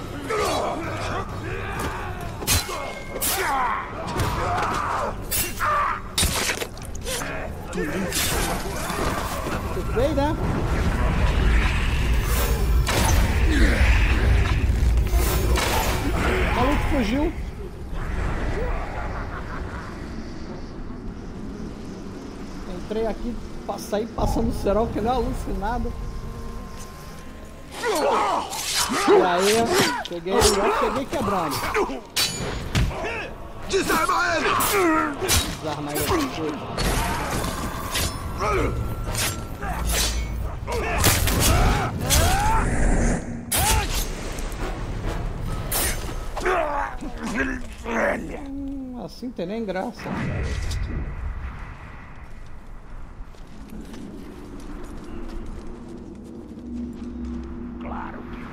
Speaker 1: Tu veio, né? O maluco fugiu. Entrei aqui, saí passando o cerol que não é alucinado. E aí, ele já cheguei quebrando.
Speaker 4: Desarma ele!
Speaker 1: Desarmar ele. Hum, assim tem nem graça.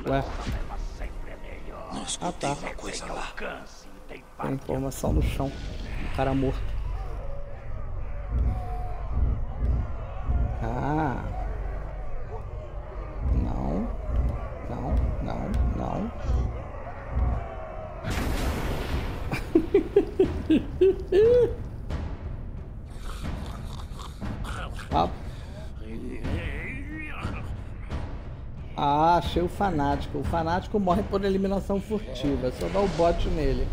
Speaker 1: Ué, ah tá.
Speaker 5: Uma coisa lá.
Speaker 1: Tem informação no chão. O cara morto. Ah. Não. Não, não, não. Ah. Ah, achei o fanático. O fanático morre por eliminação furtiva. Só dá o bote nele.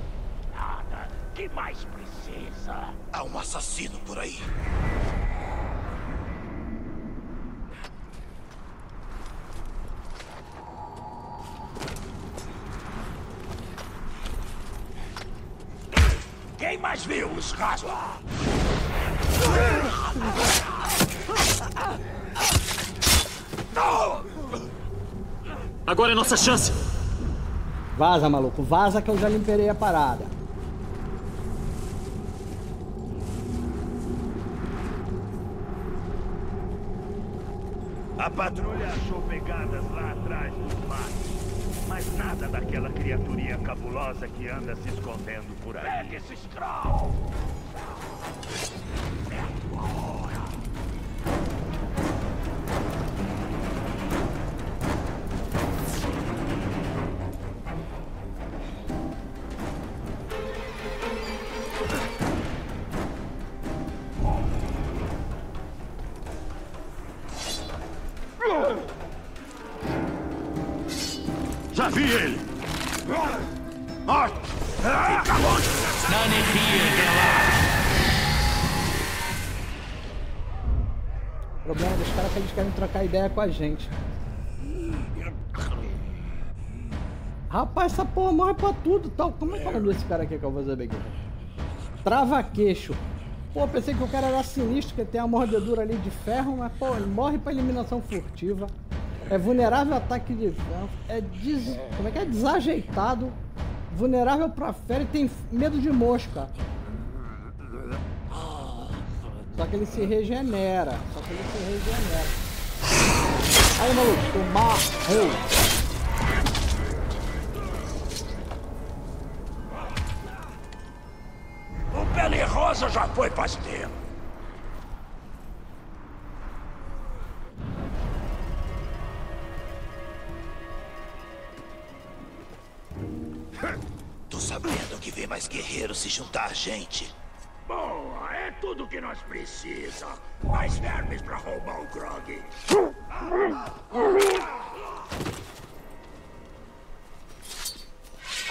Speaker 5: Mais precisa?
Speaker 6: Há um assassino por aí.
Speaker 5: Quem mais viu os rastros?
Speaker 11: Agora é nossa chance.
Speaker 1: Vaza, maluco. Vaza que eu já limperei a parada.
Speaker 5: A patrulha achou pegadas lá atrás dos matos. Mas nada daquela criaturinha cabulosa que anda se escondendo por aí. Pega esse scroll!
Speaker 1: Ideia com a gente. Rapaz, essa porra morre pra tudo, tal. Como é que é o nome desse cara aqui que eu vou fazer aqui? Trava queixo. Pô, pensei que o cara era sinistro, que tem a mordedura ali de ferro, mas pô, ele morre pra eliminação furtiva. É vulnerável a ataque de ferro. É des... Como é que é? Desajeitado. Vulnerável pra fera e tem medo de mosca. Só que ele se regenera. Só que ele se regenera. Aí, maluco, tu.
Speaker 5: O Pele Rosa já foi faz tempo.
Speaker 6: Tô sabendo que vem mais guerreiros se juntar a gente.
Speaker 5: Boa, é tudo que nós precisamos. Mais vermes pra roubar o Grog.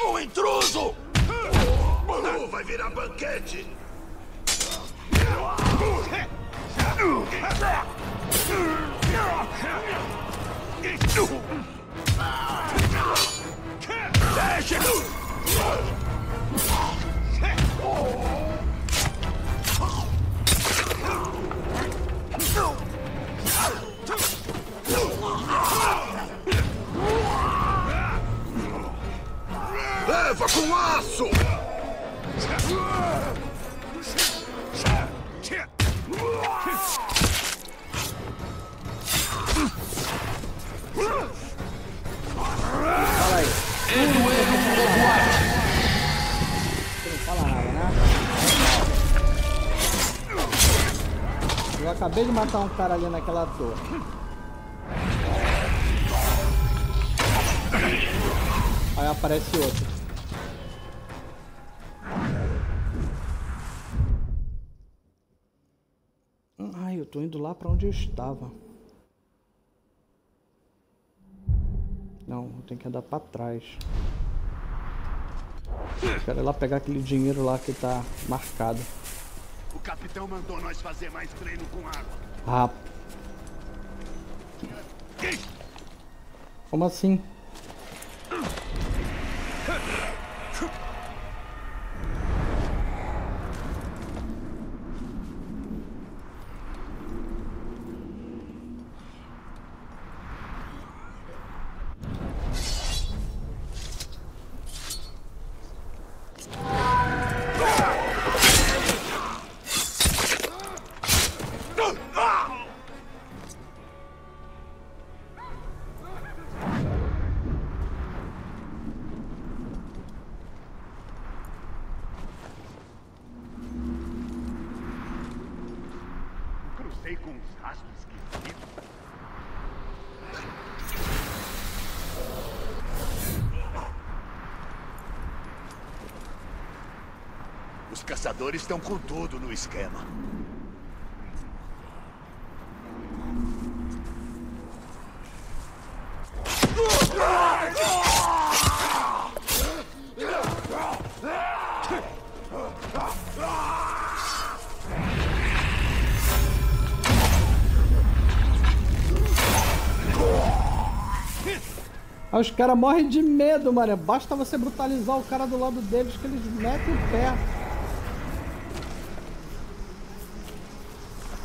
Speaker 6: Um intruso! Balu vai virar banquete!
Speaker 5: Deixa!
Speaker 6: Leva com aço!
Speaker 1: Fala aí. Você não fala nada, né? Eu acabei de matar um cara ali naquela torre. Aí aparece outro. Eu tô indo lá pra onde eu estava. Não, eu tenho que andar pra trás. Eu quero ir lá pegar aquele dinheiro lá que tá marcado.
Speaker 5: O capitão mandou nós fazer mais treino com água.
Speaker 1: Ah. Como assim?
Speaker 5: Os caçadores estão com tudo no esquema.
Speaker 1: Os caras morrem de medo, mano. Basta você brutalizar o cara do lado deles que eles metem o pé.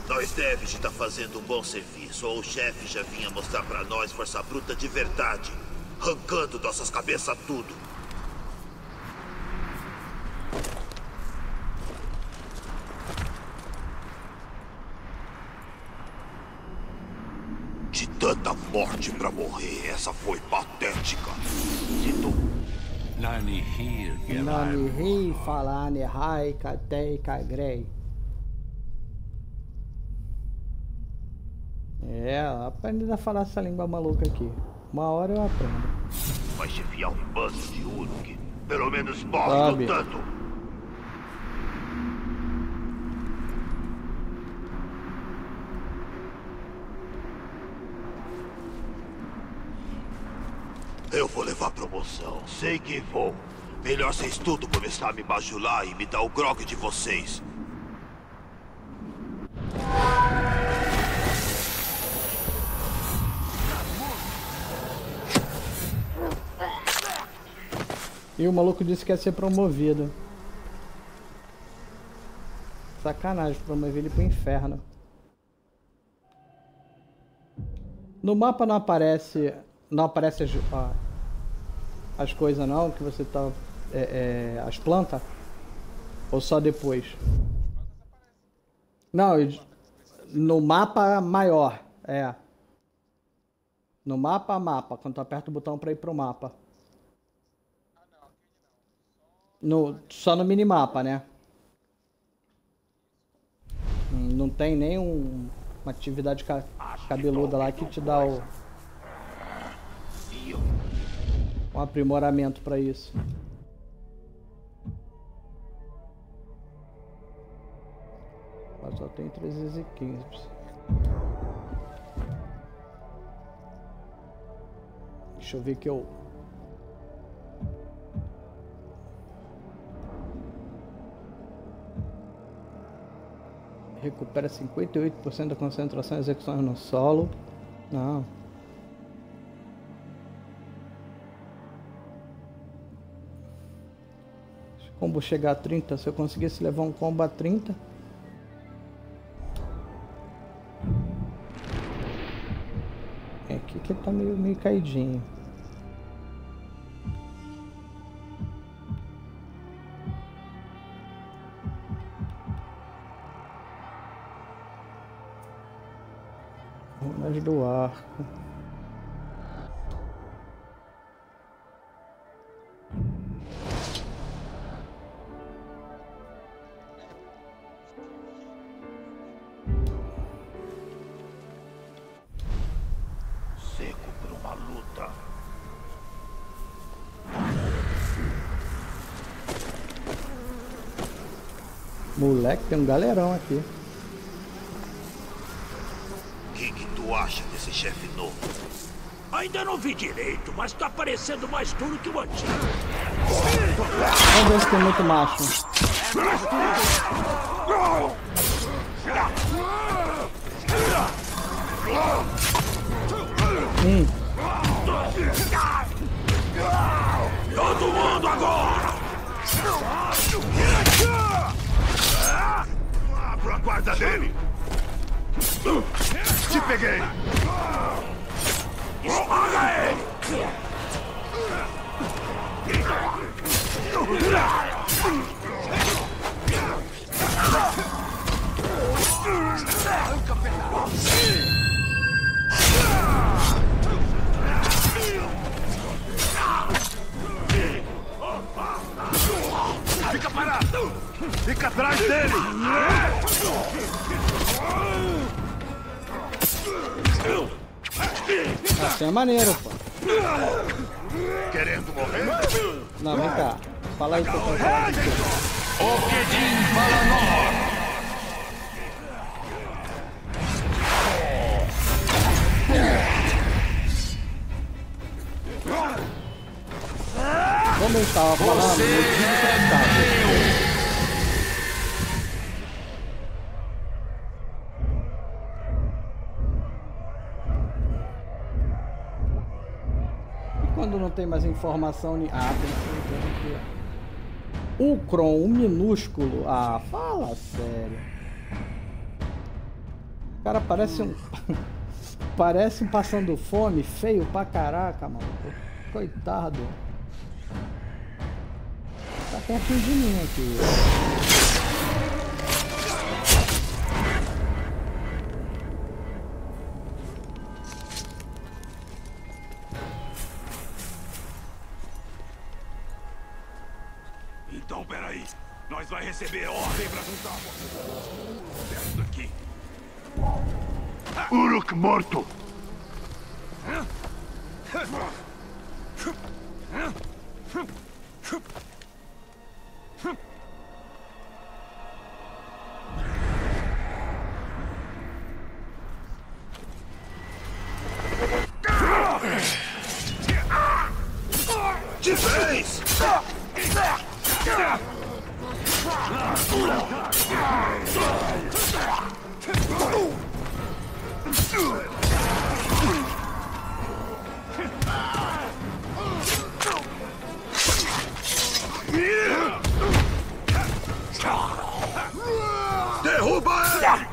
Speaker 6: Nós deve estar fazendo um bom serviço, ou o chefe já vinha mostrar pra nós força bruta de verdade, arrancando nossas cabeças tudo. Titã! morte pra morrer. Essa foi
Speaker 10: Hir
Speaker 1: Nani ri falane hai katei kagrei. É, aprendendo a falar essa língua maluca aqui. Uma hora eu aprendo.
Speaker 6: Vai chefiar um bando de Uruk. Pelo menos morre lutando. Eu vou levar promoção. Sei que vou. Melhor vocês tudo começar a me bajular e me dar o grog de vocês.
Speaker 1: E o maluco disse que ia ser promovido. Sacanagem, promover ele pro inferno. No mapa não aparece. Não aparece as, ah, as coisas não, que você tá. É, é, as plantas? Ou só depois? Não, no mapa maior, é. No mapa mapa, quando tu aperta o botão pra ir pro mapa. No, só no minimapa, né? Não tem nem um- uma atividade ca- cabeluda lá que te dá o, um aprimoramento pra isso. Mas só tem 315. Deixa eu ver que eu recupera 58% da concentração e execuções no solo. Não. Se o combo chegar a 30, se eu conseguisse levar um combo a 30. Aqui tá meio, meio caidinho. Runas do arco. Moleque, tem um galerão aqui.
Speaker 6: O que, que tu acha desse chefe novo?
Speaker 5: Ainda não vi direito, mas tá parecendo mais duro que o antigo.
Speaker 1: Vamos ver se tem muito macho. Hum.
Speaker 5: Todo mundo agora!
Speaker 4: Guarda dele! Te peguei!
Speaker 5: Esmaga ele!
Speaker 4: Fica atrás dele!
Speaker 1: Assim é maneiro, pô.
Speaker 4: Querendo morrer?
Speaker 1: Não, vem cá. Fala aí o que eu você.
Speaker 12: Okedim Valanor!
Speaker 1: Como eu estava falando,
Speaker 12: Você
Speaker 1: motivo que eu
Speaker 12: é
Speaker 1: não tem mais informação... ni- Ah, tem ó. Ucron, um minúsculo. Ah, fala sério. O cara parece um... parece um passando fome, feio pra caraca, maluco. Coitado. Tá pertinho de mim aqui.
Speaker 7: Receber ordem pra juntar. Perto daqui.
Speaker 4: Uruk morto!
Speaker 7: De vez! Derruba ele!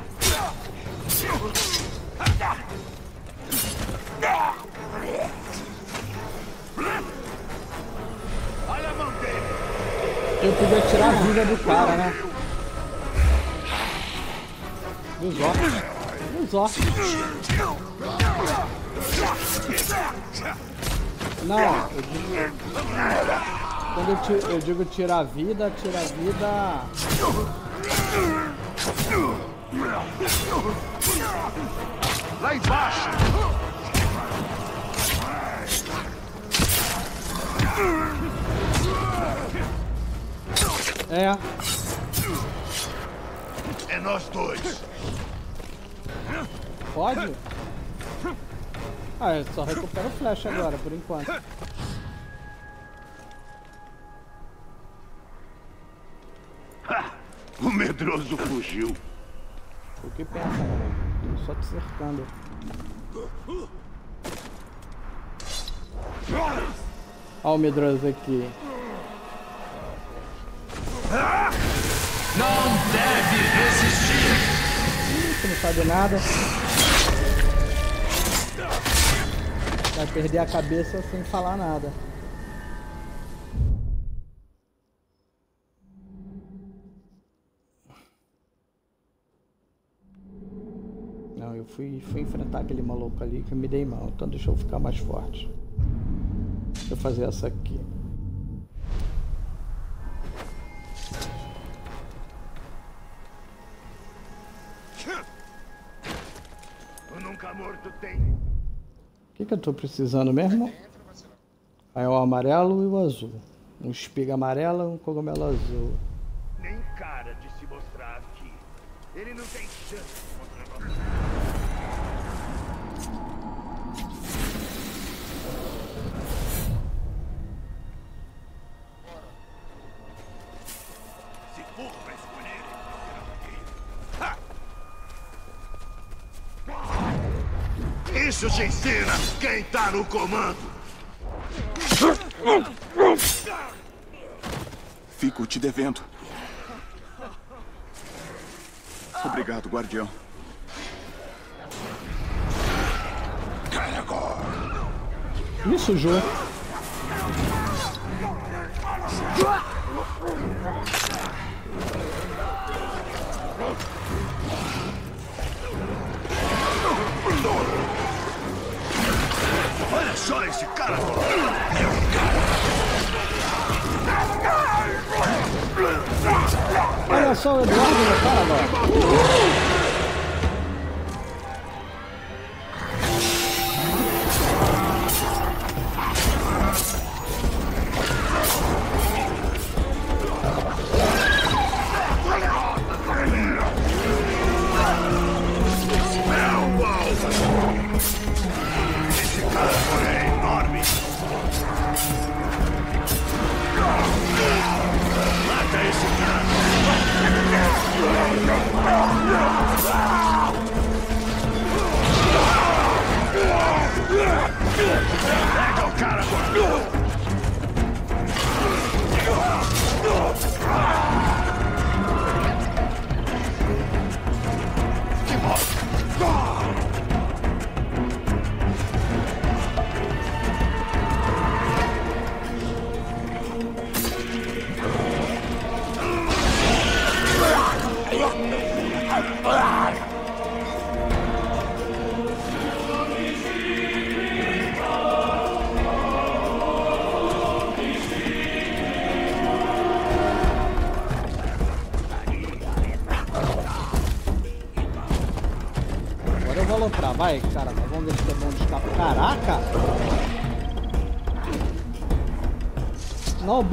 Speaker 1: Eu podia tirar a vida do cara, né? Dos orcs. Dos orcs. Não, eu digo... Quando eu, ti- eu digo tirar a vida, tirar a vida...
Speaker 7: Lá embaixo!
Speaker 1: É,
Speaker 4: É nós dois.
Speaker 1: pode? Ah, eu só recupero o flash agora, por enquanto.
Speaker 4: O medroso fugiu.
Speaker 1: O que pensa, galera? Tô só te cercando. Olha o medroso aqui.
Speaker 3: Não deve resistir!
Speaker 1: Você não sabe nada. Vai perder a cabeça sem falar nada. Não, eu fui, fui enfrentar aquele maluco ali que eu me dei mal, então deixa eu ficar mais forte. Deixa eu fazer essa aqui.
Speaker 4: O nunca morto tem.
Speaker 1: O que, que eu tô precisando mesmo? Aí é o amarelo e o azul. Um espiga amarela e um cogumelo azul.
Speaker 4: Nem cara de se mostrar aqui. Ele não tem chance Isso te ensina quem tá no comando.
Speaker 14: Fico te devendo. Obrigado, guardião.
Speaker 1: Me sujou.
Speaker 4: Olha só esse cara.
Speaker 1: Olha só o Eduardo no cara agora.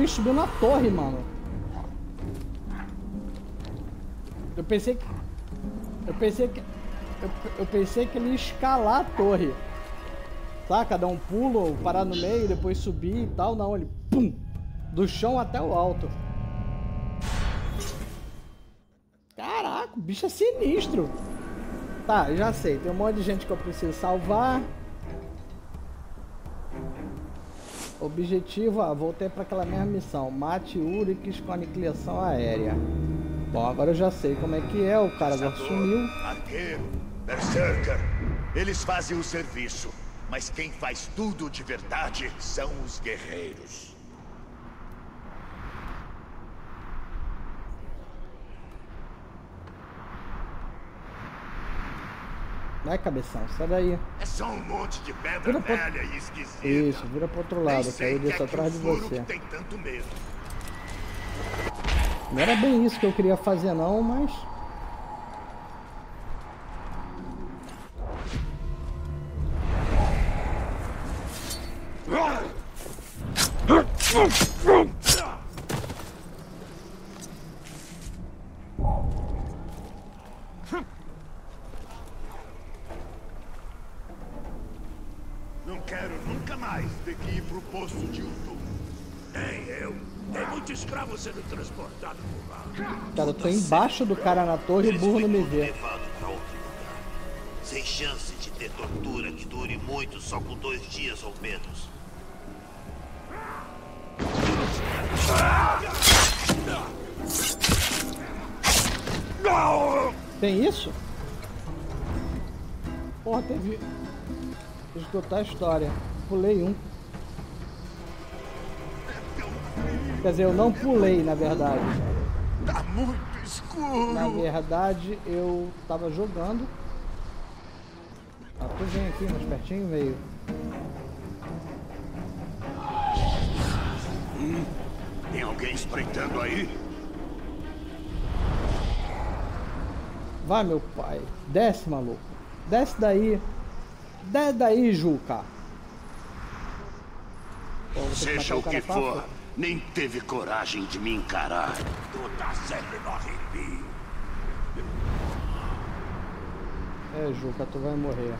Speaker 1: Bicho subiu na torre, mano. Eu pensei que... Eu pensei que... Eu, eu pensei que ele ia escalar a torre. Saca? Dar um pulo, parar no meio, depois subir e tal. Não, ele... Pum! Do chão até o alto. Caraca, o bicho é sinistro. Tá, já sei. Tem um monte de gente que eu preciso salvar. Objetivo, ah, voltei para aquela mesma missão. Mate Urix com aniquilação aérea. Bom, agora eu já sei como é que é. O cara agora sumiu.
Speaker 4: Arqueiro, Berserker, eles fazem o serviço. Mas quem faz tudo de verdade são os guerreiros.
Speaker 1: Vai, cabeção, sai daí.
Speaker 4: É só um monte de pedra
Speaker 1: Vira pro-
Speaker 4: velha e esquisita.
Speaker 1: Isso, vira pro outro lado, que aí eu desço
Speaker 4: é
Speaker 1: atrás de você.
Speaker 4: tem tanto medo.
Speaker 1: Não era bem isso que eu queria fazer não, mas...
Speaker 4: Não quero nunca mais ter que ir pro poço de Utu.
Speaker 5: Nem eu. Tem muito escravo sendo transportado por lá.
Speaker 1: Cara, eu tô embaixo do cara na torre e o burro não me vê.
Speaker 6: Sem chance de ter tortura que dure muito só com dois dias ou menos.
Speaker 1: Tem isso? Porra, teve... Escutar a história. Pulei um. Quer dizer, eu não pulei, na verdade.
Speaker 4: Tá muito escuro.
Speaker 1: Na verdade, eu tava jogando. Ah, tu vem aqui, mais pertinho, veio.
Speaker 4: Hum, tem alguém espreitando aí?
Speaker 1: Vai, meu pai. Desce, maluco. Desce daí. Daí, Juca. Pô,
Speaker 4: Seja o que for, nem teve coragem de me encarar.
Speaker 5: Tu tá sempre no arrepio.
Speaker 1: É, Juca, tu vai morrer.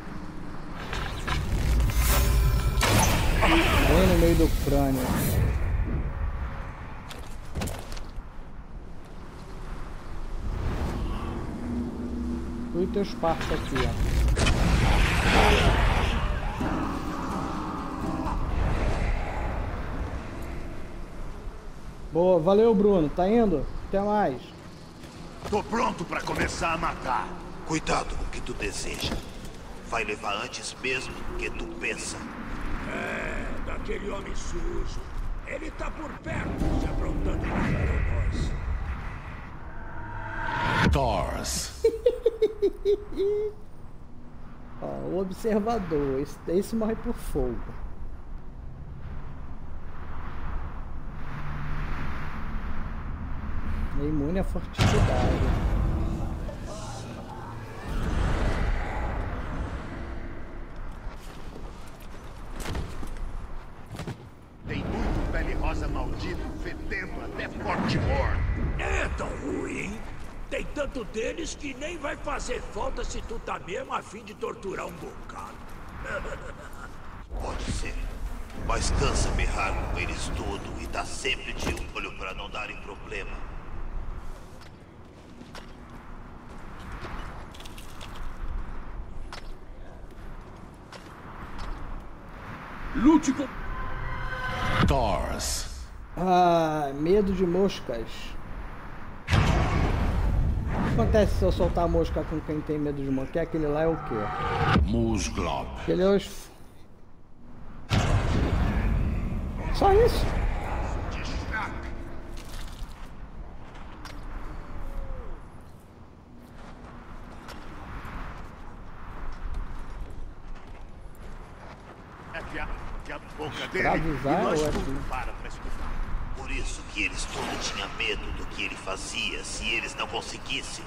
Speaker 1: Bem no meio do crânio. Tu e teus partos aqui, ó. Boa, valeu Bruno, tá indo? Até mais.
Speaker 4: Tô pronto pra começar a matar.
Speaker 6: Cuidado com o que tu deseja. Vai levar antes mesmo do que tu pensa.
Speaker 5: É, daquele homem sujo. Ele tá por perto, se aprontando para nós.
Speaker 10: Thors.
Speaker 1: Ó, o observador, esse, esse morre por fogo. É imune à forticidade.
Speaker 4: Tem muito pele rosa maldito fedendo até Fortimore.
Speaker 5: É tão ruim. Tem tanto deles que nem vai fazer falta se tu tá mesmo a fim de torturar um bocado.
Speaker 6: Pode ser. Mas cansa berrar com eles tudo e tá sempre de olho pra não darem problema.
Speaker 5: Lute com...
Speaker 10: Thors.
Speaker 1: Ah, medo de moscas. O que acontece se eu soltar a mosca com quem tem medo de mosca? Aquele lá é o quê?
Speaker 10: Musglob.
Speaker 1: Aquele é os... Só isso?
Speaker 4: É que a, que a boca dele
Speaker 1: Escravizar
Speaker 4: e nós tudo
Speaker 1: assim?
Speaker 4: para pra escutar.
Speaker 6: Por isso que eles todos tinham medo do que ele fazia se eles não conseguissem.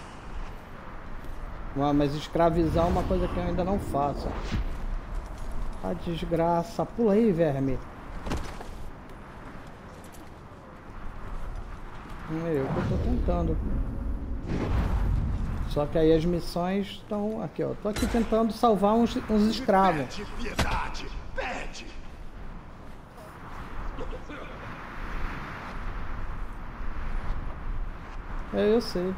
Speaker 1: Ah, Mas escravizar é uma coisa que eu ainda não faço. A desgraça. Pula aí, verme. É eu que eu tô tentando. Só que aí as missões estão aqui, ó. Tô aqui tentando salvar uns, uns escravos.
Speaker 4: Pede piedade! Pede!
Speaker 1: É, eu sei.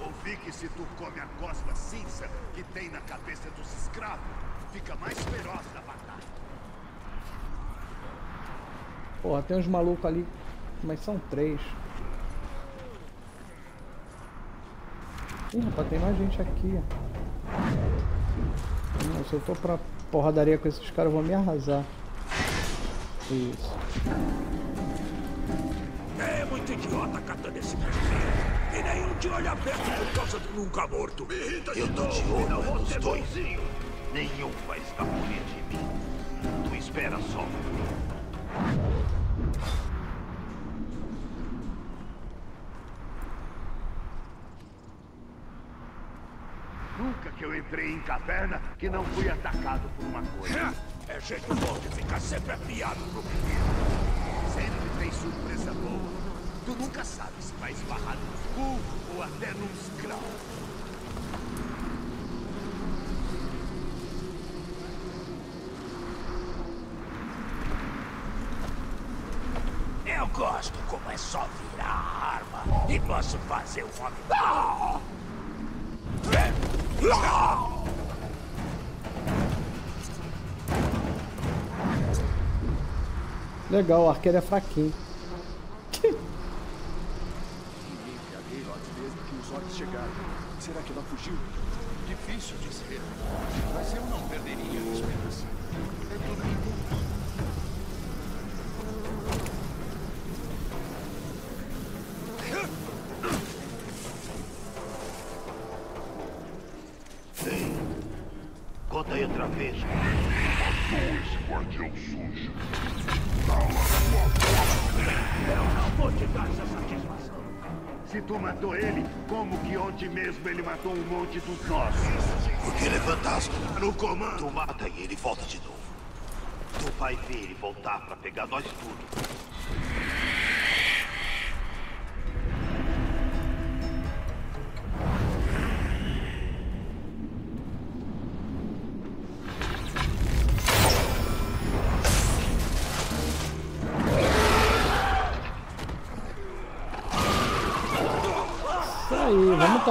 Speaker 4: Ouvi que se tu come a costra cinza que tem na cabeça dos escravos, fica mais feroz da batalha.
Speaker 1: Porra, tem uns malucos ali, mas são três. Ih, rapaz, tem mais gente aqui, ó. Não, se eu for pra porradaria com esses caras, eu vou me arrasar. Isso.
Speaker 5: É muito idiota catando esse presente. E nenhum de olho aberto por causa do nunca morto. Me irrita
Speaker 6: Eu tô de olho
Speaker 5: não
Speaker 6: dois.
Speaker 5: bonzinho.
Speaker 6: Nenhum vai escapulir de mim. Tu espera só. Nunca que eu entrei em caverna que não fui atacado por uma coisa.
Speaker 5: É jeito bom de ficar sempre afiado pro menino.
Speaker 6: Sempre tem surpresa boa. Tu nunca sabe se vai esbarrar num cu ou até num scroll.
Speaker 5: Eu gosto como é só virar a arma e posso fazer o homem.
Speaker 1: Legal, o arqueiro é fraquinho.
Speaker 15: Será que ela fugiu?
Speaker 3: Difícil dizer. Mas eu não perderia a esperança. É tudo
Speaker 6: matou ele, como que ontem mesmo ele matou um monte dos nossos?
Speaker 4: Porque ele é fantasma. No comando.
Speaker 6: Tu mata e ele volta de novo. Tu vai ver ele voltar pra pegar nós tudo.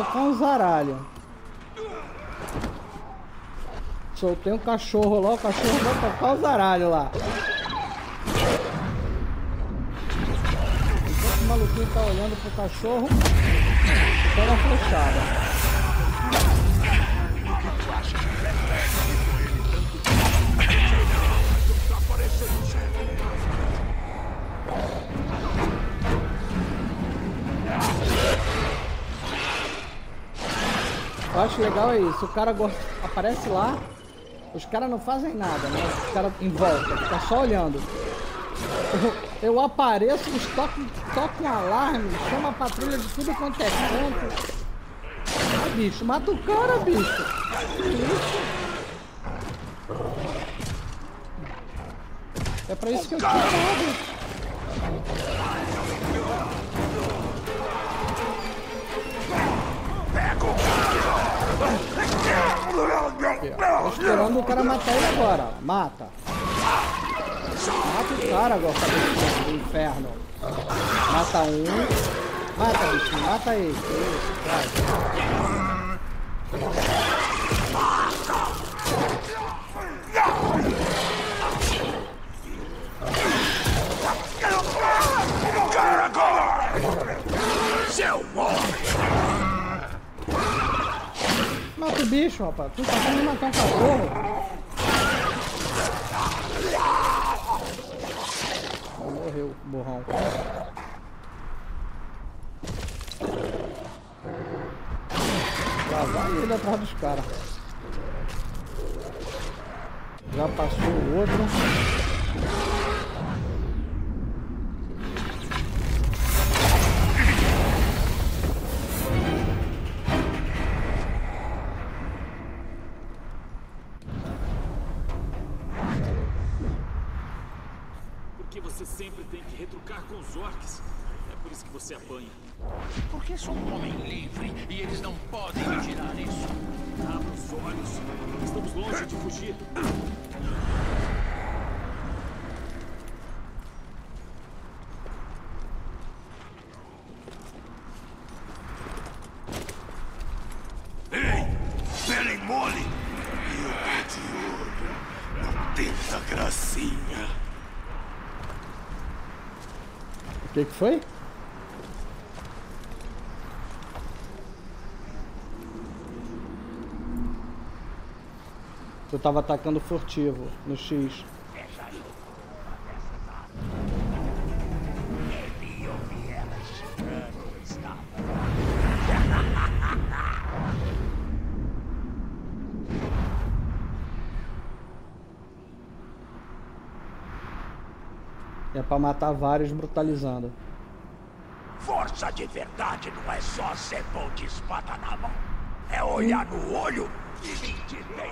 Speaker 1: Tocar um zaralho. Soltei um cachorro lá, o cachorro vai tocar o zaralho lá. Enquanto o maluquinho tá olhando pro cachorro, pega a flechada.
Speaker 5: Tá parecendo
Speaker 1: Eu acho legal é isso, o cara gosta, aparece lá, os caras não fazem nada, né? Os caras em volta, fica só olhando. Eu, eu apareço, tocam, tocam um alarme, chama a patrulha de tudo quanto é canto. Ah, bicho, mata o cara, bicho. Que isso? É pra isso que eu tinha pago. Tô esperando o cara matar ele agora. Mata. Mata o cara agora, cabeça do inferno. Mata um. Mata, bichinho. Mata ele. Isso.
Speaker 5: Seu
Speaker 1: o bicho, rapaz. Tu tá tentando matar um cachorro. Morreu, borrão. Lá vai ele atrás dos caras. Já passou o outro.
Speaker 11: Porque
Speaker 10: sou um homem livre e eles não podem me tirar isso.
Speaker 11: Abra os olhos. Estamos longe de fugir.
Speaker 4: Ei, pele mole! Eu tô de olho. Não tenta gracinha.
Speaker 1: O que que foi? Eu tava atacando furtivo no X. É pra matar vários brutalizando.
Speaker 4: Força de verdade não é só ser bom de espada na mão. É olhar no olho e mentir bem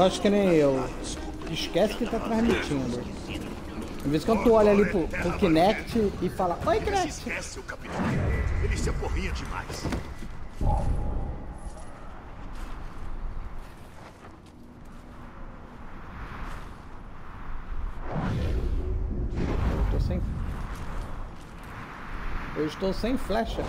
Speaker 1: Faz que nem eu. Esquece que tá transmitindo. Vez em quando tu olha ali pro, pro Kinect e fala, Oi Kinect!
Speaker 4: Esquece o capitão. Ele se aporria demais.
Speaker 1: Eu tô sem. Eu estou sem flecha.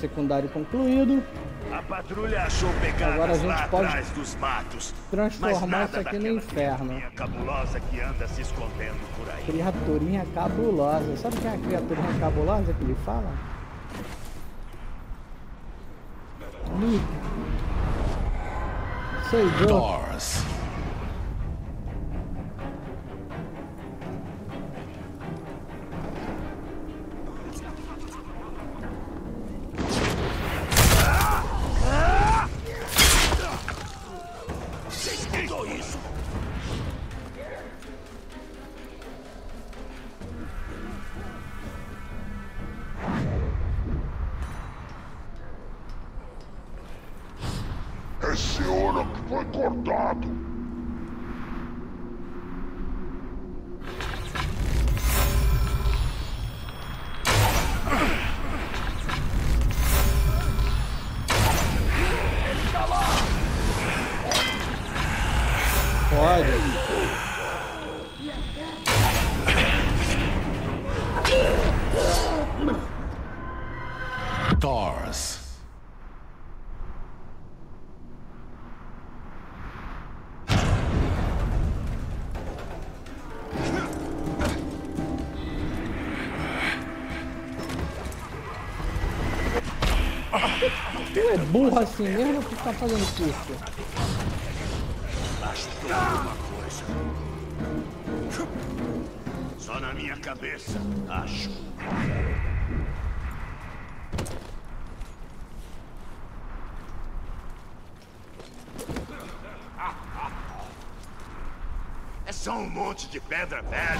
Speaker 1: Secundário concluído.
Speaker 4: A patrulha achou pegadas
Speaker 1: Agora a gente pode
Speaker 4: dos matos.
Speaker 1: transformar isso aqui no inferno.
Speaker 4: criaturinha cabulosa que anda se escondendo por aí.
Speaker 1: Criaturinha cabulosa. Sabe quem é a criaturinha cabulosa que ele fala? Ni. Sei eu. Burro assim mesmo tu tá fazendo curso?
Speaker 4: Só na minha cabeça, acho. É só um monte de pedra velha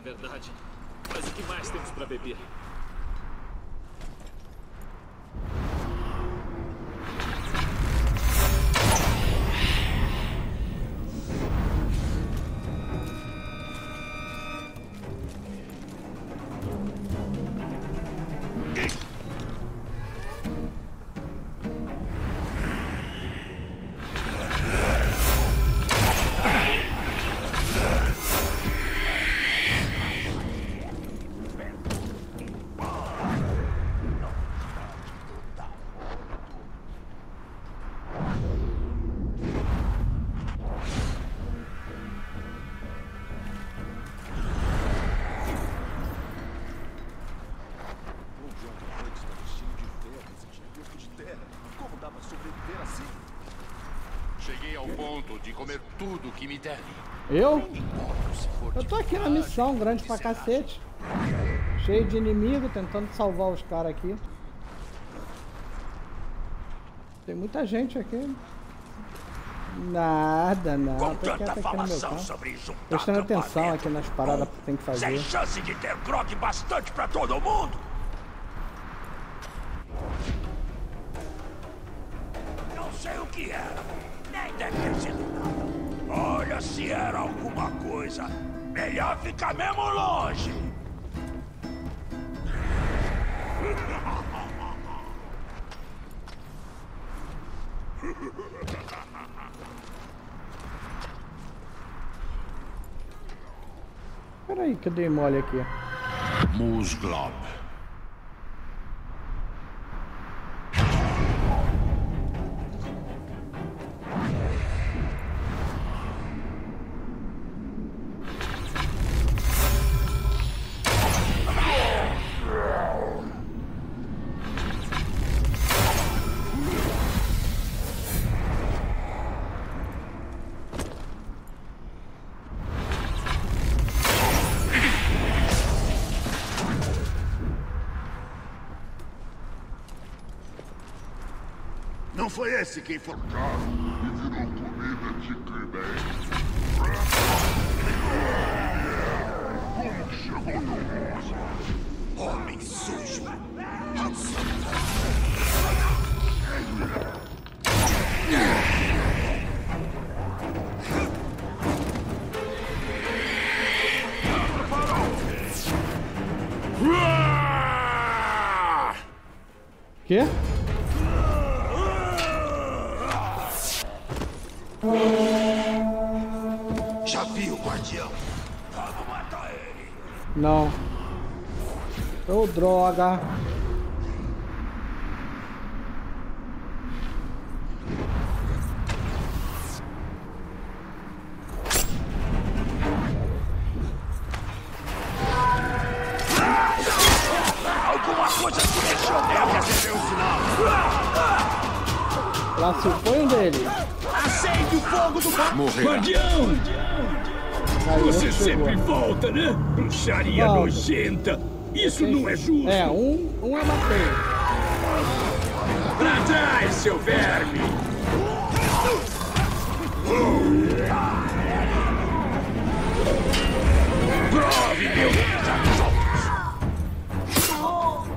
Speaker 11: É verdade. Mas o que mais temos pra beber?
Speaker 1: Eu? Eu tô aqui na missão, grande pra cacete. Cheio de inimigo, tentando salvar os caras aqui. Tem muita gente aqui. Nada, não.
Speaker 4: Com tanta falação sobre juntar
Speaker 1: Prestando atenção aqui nas paradas que tem que
Speaker 4: Sem
Speaker 1: fazer.
Speaker 4: chance de ter grog bastante pra todo mundo.
Speaker 1: Dei mole aqui.
Speaker 10: Musglob.
Speaker 4: Não esse quem foi.
Speaker 12: E virou comida de Crimei. Como que chegou tão longe?
Speaker 4: Homem sujo.
Speaker 1: Quê? Não. Ô, droga.
Speaker 5: Bruxaria
Speaker 1: Paulo.
Speaker 5: nojenta! Isso não é justo!
Speaker 1: É, um, um é eu matei.
Speaker 5: Pra trás, seu verme! Prove, meu!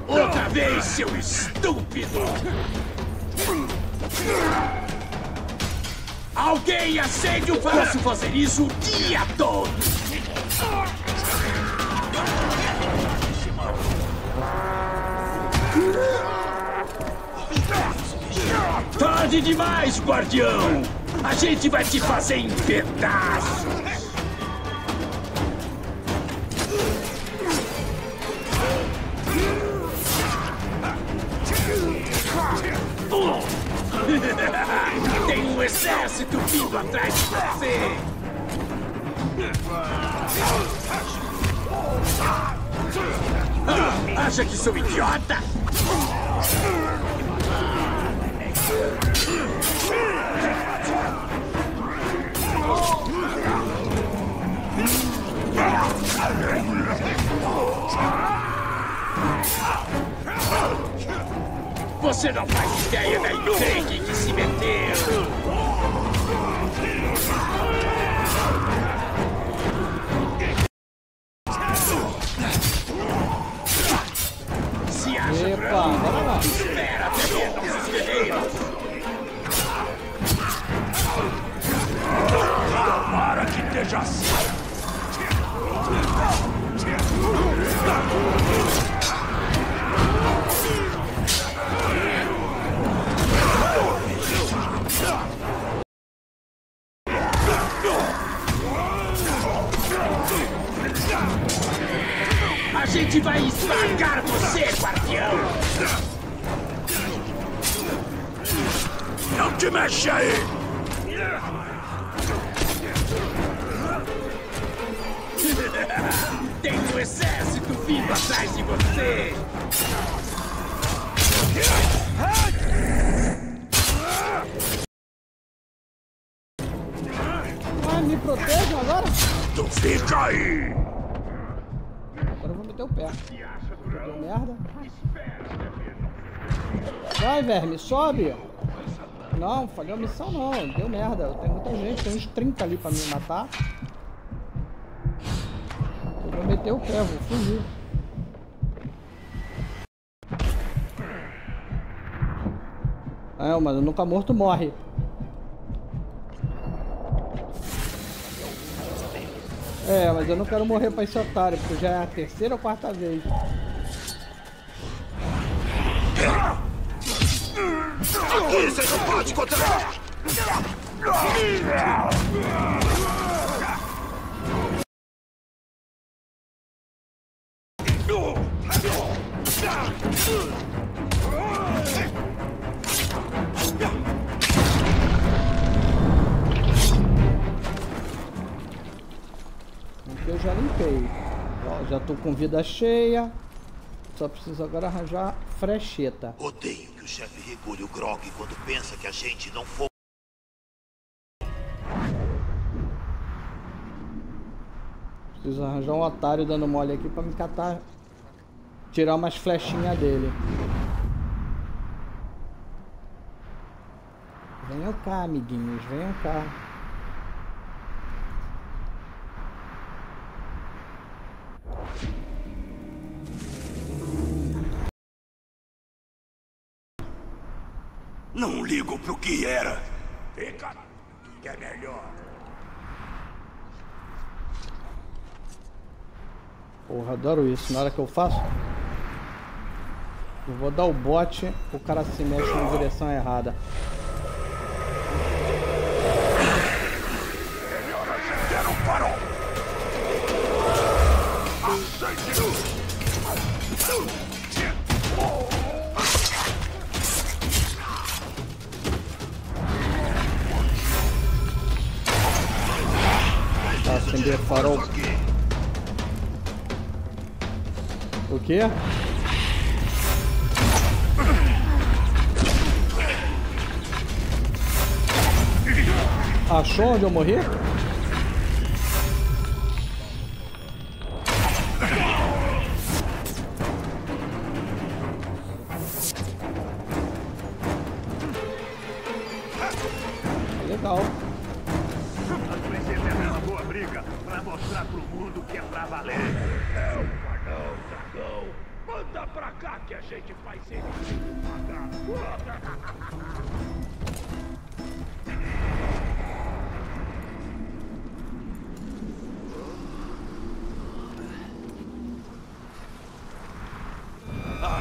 Speaker 5: Outra vez, seu estúpido! Alguém acende o... Posso fazer isso o dia todo! Tarde demais, guardião! A gente vai te fazer em pedaços! Tem um exército vindo atrás de você! Ah, acha que sou idiota? Você não faz ideia da intrigue que se meteu!
Speaker 1: Sobe! Não, falhou a missão não, deu merda. Tem muita gente, tem uns 30 ali pra me matar. Eu vou meter o pé, vou fugir. É, mas o nunca morto morre. É, mas eu não quero morrer pra esse otário, porque já é a terceira ou quarta vez.
Speaker 6: Aqui você não pode!
Speaker 1: Aqui eu já limpei. Ó, já tô com vida cheia. Só preciso agora arranjar frecheta.
Speaker 6: Odeio que o chefe regule o Grog quando pensa que a gente não for.
Speaker 1: Preciso arranjar um otário dando mole aqui pra me catar. Tirar umas flechinhas dele. Venham cá, amiguinhos, venham cá.
Speaker 4: Não ligo pro que era. Fica que é melhor.
Speaker 1: Porra, adoro isso. Na hora que eu faço, eu vou dar o bote, o cara se mexe na direção errada.
Speaker 4: Acender farol.
Speaker 1: O quê? Achou onde eu morri?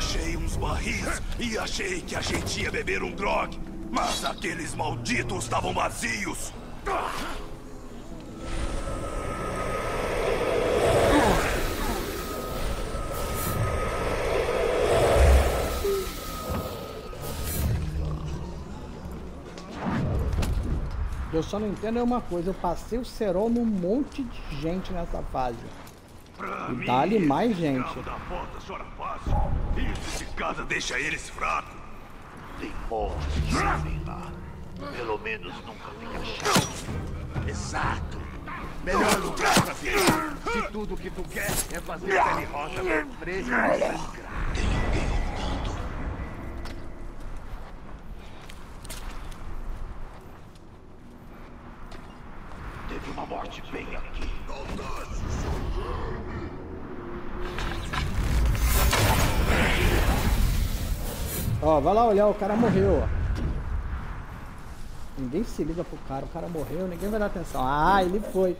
Speaker 4: Achei uns barris e achei que a gente ia beber um grog. Mas aqueles malditos estavam vazios.
Speaker 1: Eu só não entendo é uma coisa, eu passei o cerol num monte de gente nessa fase. E dá-lhe mais gente.
Speaker 4: diabo da porta só era fácil. Isso de casa deixa eles fracos.
Speaker 6: Tem de jovem lá. Pelo menos nunca fica chato.
Speaker 4: Exato. Melhor lugar pra viver. Se tudo que tu quer é fazer pele rosa bem fresca e sangrar.
Speaker 1: Vai lá olhar, o cara morreu, ó. Ninguém se liga pro cara, o cara morreu, ninguém vai dar atenção. Ah, ele foi.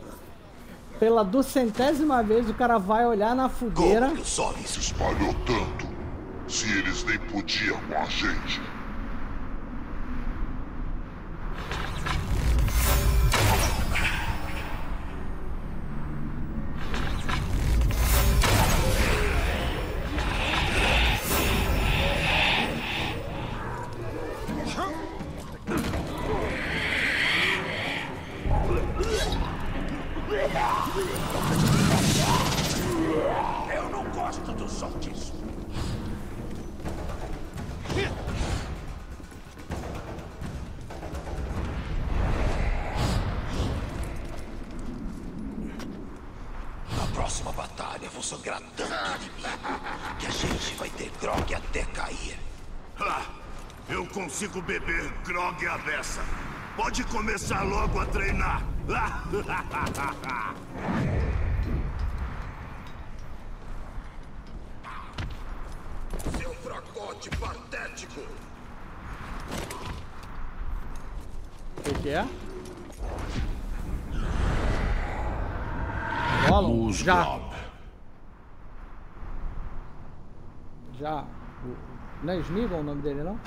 Speaker 1: Pela duzentésima vez o cara vai olhar na fogueira.
Speaker 6: Solin
Speaker 12: Se espalhou tanto. Se eles nem podiam com a gente.
Speaker 4: Pode começar logo a treinar.
Speaker 6: Seu fracote patético!
Speaker 1: O que, que é? Gollum? Já.
Speaker 10: Musglob.
Speaker 1: Já. Não é Smeagol o nome dele, não?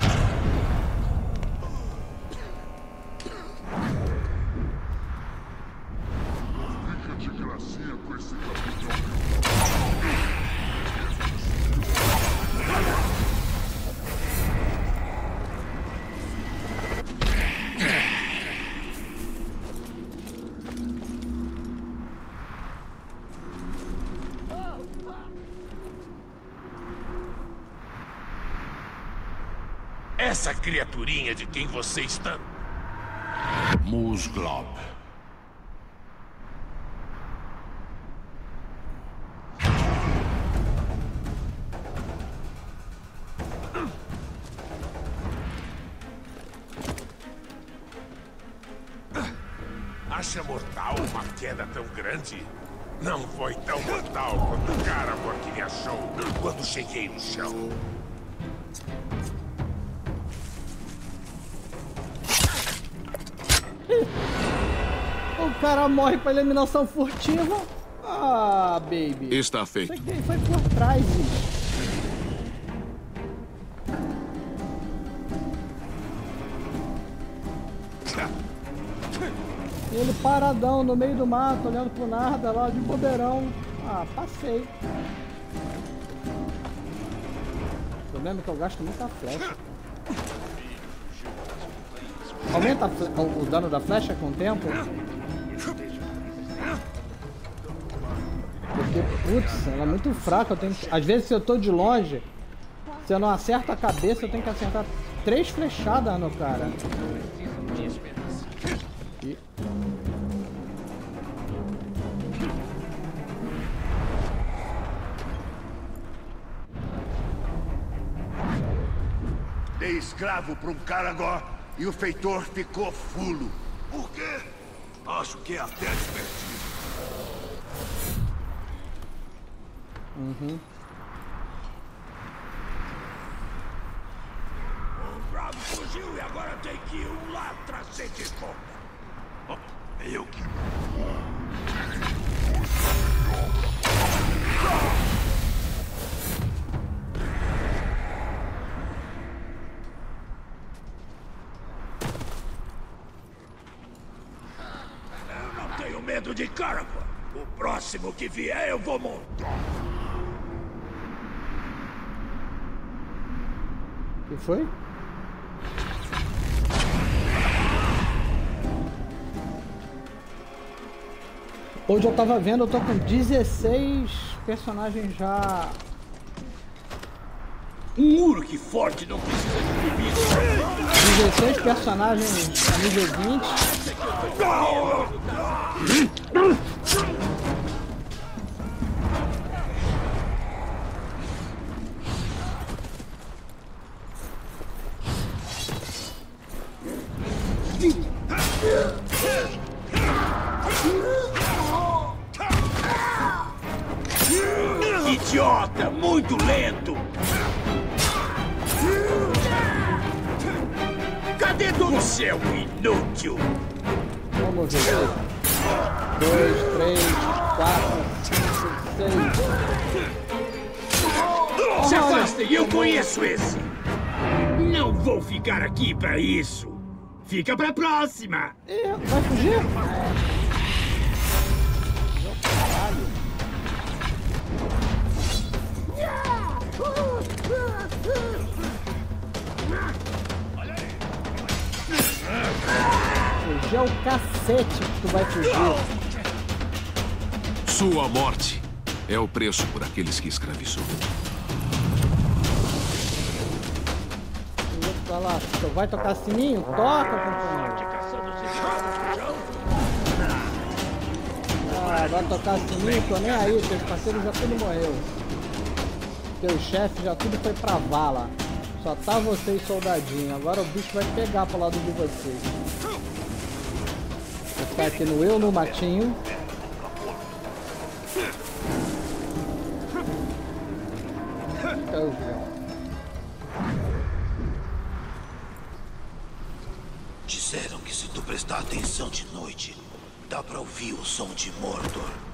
Speaker 16: Essa criaturinha de quem você está.
Speaker 10: Musglob.
Speaker 16: Acha mortal uma queda tão grande? Não foi tão mortal quanto o cara que me achou quando cheguei no chão.
Speaker 1: Cara morre pra eliminação furtiva. Ah, baby.
Speaker 3: Está
Speaker 1: Isso
Speaker 3: feito.
Speaker 1: aqui foi por trás, bicho. Ele paradão no meio do mato, olhando pro nada lá de bobeirão. Ah, passei. O problema é que eu gasto muita flecha. Aumenta o dano da flecha com o tempo? Putz, ela é muito fraca. Eu tenho que- Às vezes, se eu tô de longe, se eu não acerto a cabeça, eu tenho que acertar três flechadas no cara. E-
Speaker 4: Dei escravo para um caragó e o feitor ficou fulo. Por quê? Acho que é até divertido.
Speaker 1: Uhum.
Speaker 5: O bravo fugiu e agora tem que ir lá trazer de volta.
Speaker 4: Oh, eu que.
Speaker 5: Eu não tenho medo de Caracol. O próximo que vier eu vou montar.
Speaker 1: Que foi? Hoje eu tava vendo, eu tô com 16 personagens já.
Speaker 5: Um Uruk forte não precisa de bebida.
Speaker 1: 16 personagens a nível 20.
Speaker 5: Aqui pra isso. Fica pra próxima.
Speaker 1: Ih, vai fugir? Fugir é o cacete que tu vai fugir.
Speaker 17: Sua morte é o preço por aqueles que escravizou.
Speaker 1: Vai lá, vai tocar sininho? Toca, companheiro. Ah, vai tocar sininho, tô nem aí, teus parceiros já tudo morreu. Teus chefes já tudo foi pra vala. Só tá vocês soldadinho. Agora o bicho vai pegar pro lado de vocês. Vou ficar aqui no eu no matinho.
Speaker 6: Disseram prestar atenção de noite, dá pra ouvir o som de Mordor.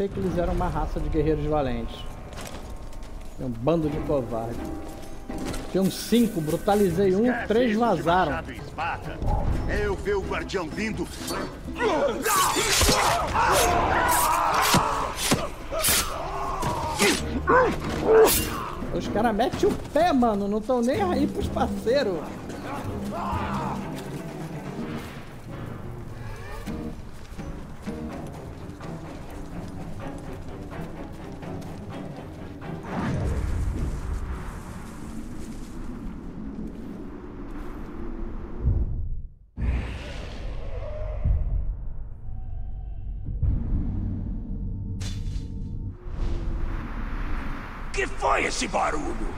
Speaker 1: Pensei que eles eram uma raça de guerreiros valentes. Um bando de covardes. Tinha uns cinco, brutalizei um,
Speaker 4: Esquece
Speaker 1: três vazaram.
Speaker 4: eu ver o guardião vindo.
Speaker 1: Os caras metem o pé, mano. Não estão nem aí pros parceiros.
Speaker 5: Que foi esse barulho?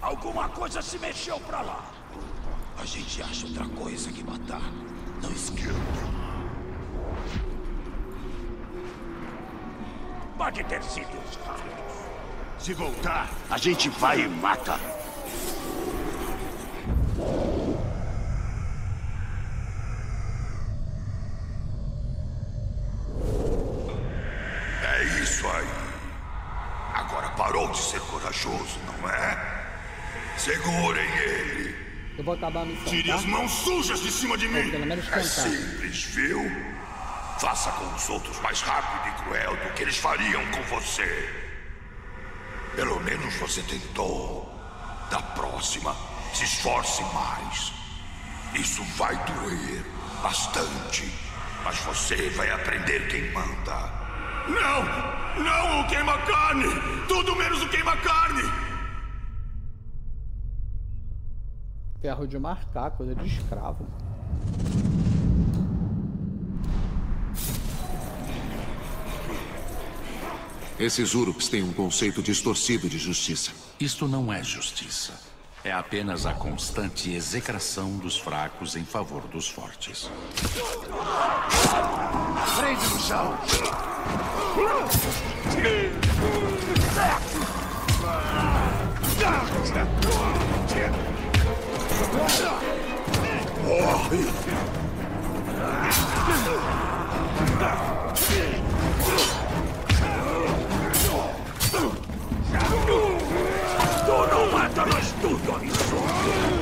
Speaker 5: Alguma coisa se mexeu pra lá.
Speaker 6: A gente acha outra coisa que matar. Não esquenta.
Speaker 5: Pode ter sido os ratos.
Speaker 4: Se voltar, a gente vai e mata.
Speaker 18: gostou de ser corajoso, não é? Segurem ele.
Speaker 1: Eu vou acabar a missão,
Speaker 18: Tire
Speaker 1: tá?
Speaker 18: as mãos sujas de cima de mim.
Speaker 1: Ou pelo menos
Speaker 18: É simples, viu? Faça com os outros mais rápido e cruel do que eles fariam com você. Pelo menos você tentou. Da próxima, se esforce mais. Isso vai doer bastante. Mas você vai aprender quem manda.
Speaker 5: Não! Não, o queima-carne! Tudo menos o queima-carne!
Speaker 1: Ferro de marcar, coisa de escravo.
Speaker 19: Esses Urups têm um conceito distorcido de justiça.
Speaker 10: Isto não é justiça. É apenas a constante execração dos fracos em favor dos fortes.
Speaker 4: Prende no chão!
Speaker 5: Tu não mata nós tudo, absurdo!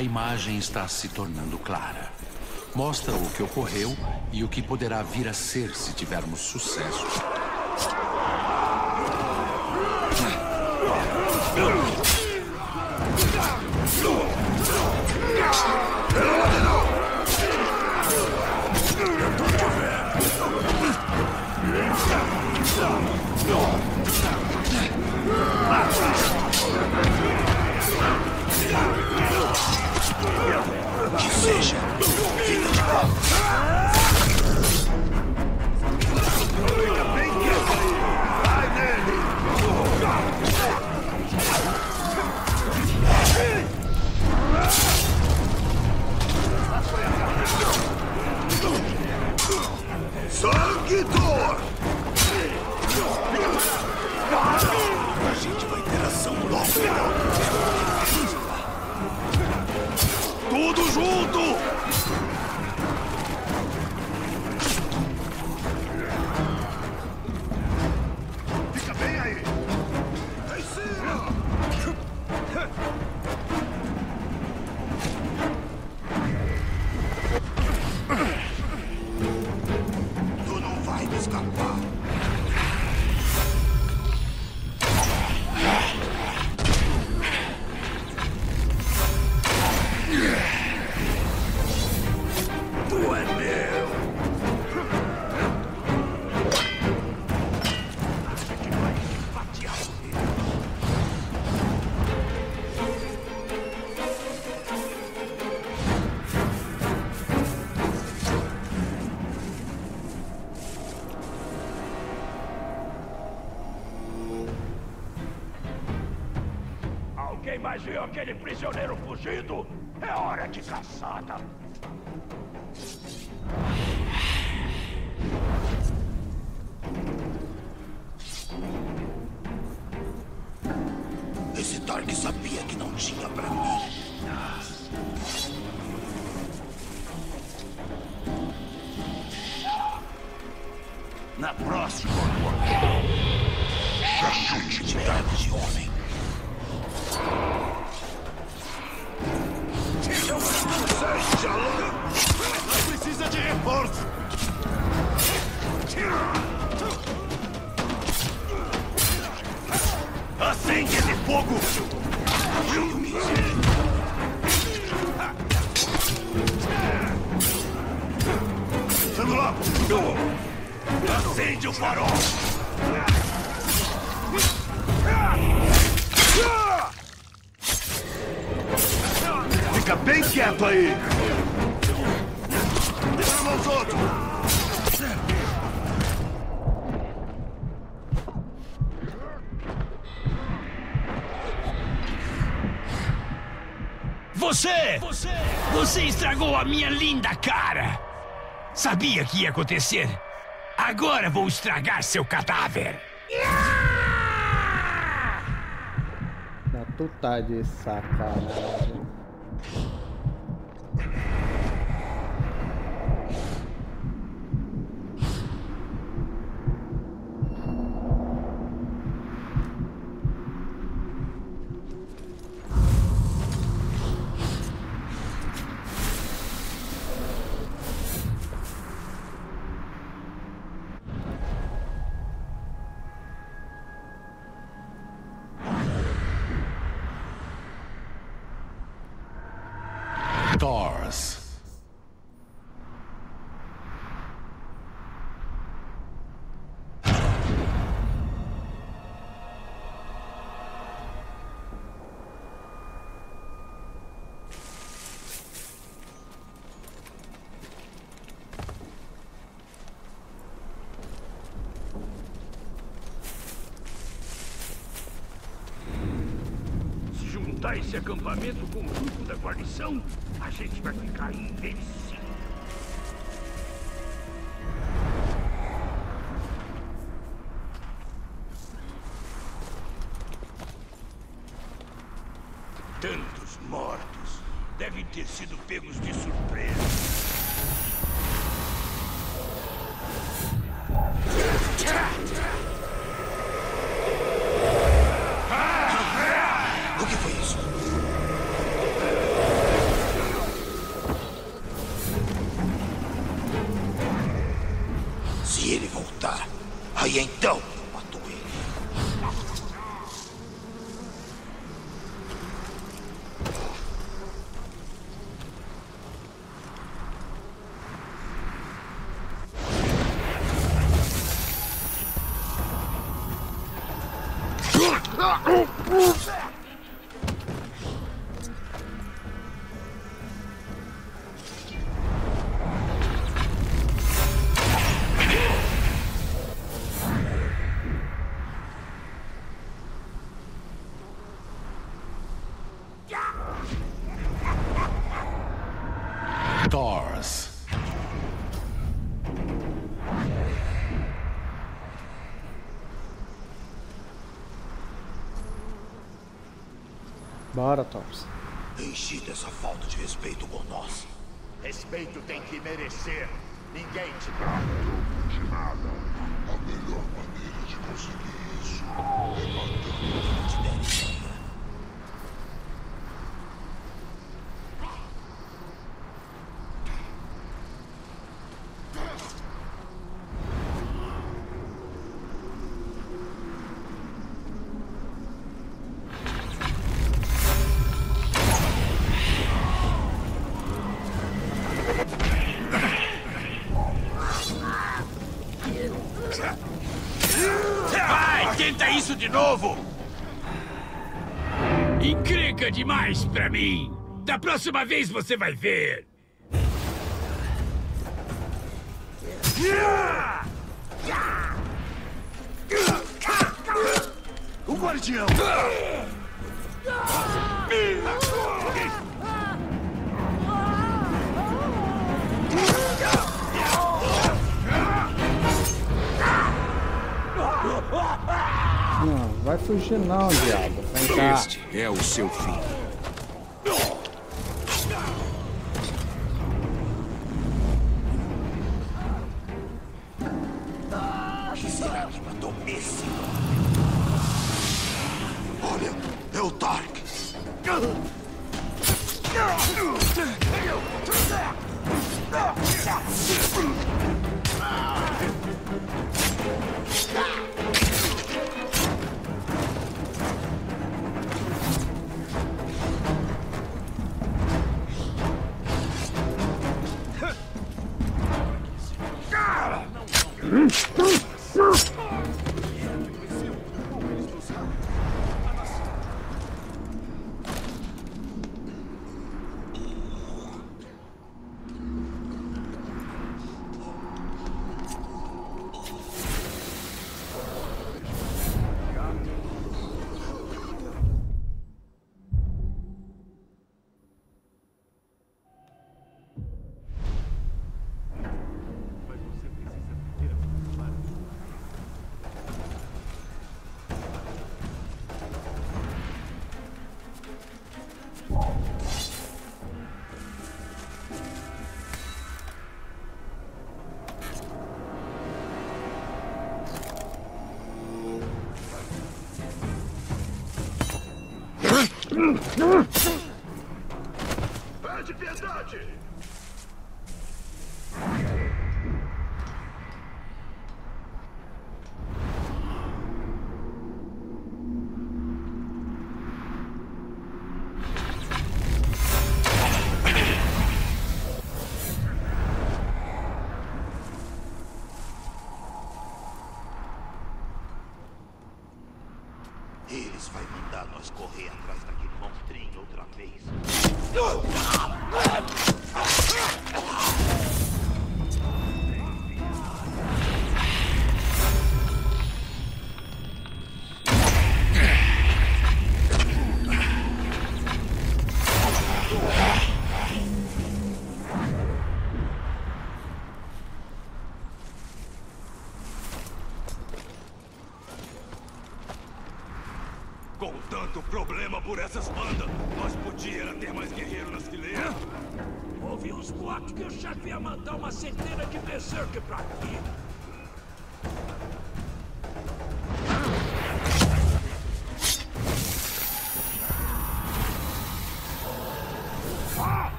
Speaker 4: A
Speaker 10: imagem está se tornando clara. Mostra o que ocorreu e o que poderá vir a ser se tivermos sucesso.
Speaker 4: Você!
Speaker 5: Você! Você estragou a minha linda cara! Sabia que ia acontecer! Agora vou estragar seu cadáver!
Speaker 1: Na total tá de sacanagem.
Speaker 5: Montar esse acampamento com o grupo da guarnição, a gente vai ficar
Speaker 10: imbecil.
Speaker 1: Bora, Tops.
Speaker 6: Enchi dessa falta de respeito com nós.
Speaker 4: Respeito tem que merecer. Ninguém te
Speaker 5: dá. novo! Encrenca demais pra mim! Da próxima vez você vai ver!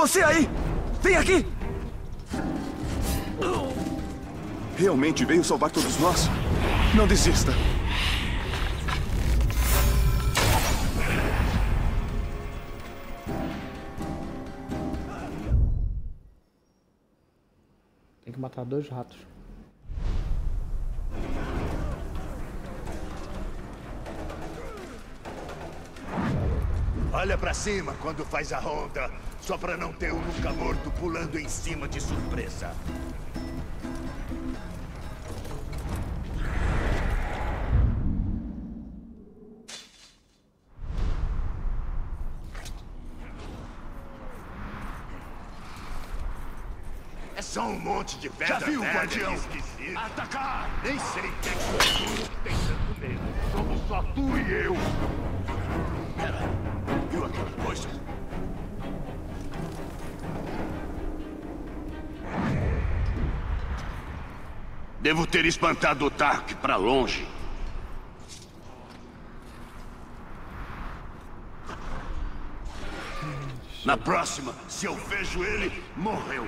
Speaker 14: Você aí! Vem aqui! Realmente veio salvar todos nós? Não desista!
Speaker 1: Tem que matar dois ratos.
Speaker 4: cima quando faz a ronda, só pra não ter o um nunca morto pulando em cima de surpresa. É só um monte de pedra
Speaker 3: Já viu, guardião? Atacar!
Speaker 4: Nem sei quem que é que tem tanto medo. Somos só tu e eu.
Speaker 3: Pera.
Speaker 4: Devo ter espantado o Tark pra longe. Na próxima, se eu vejo ele, morreu.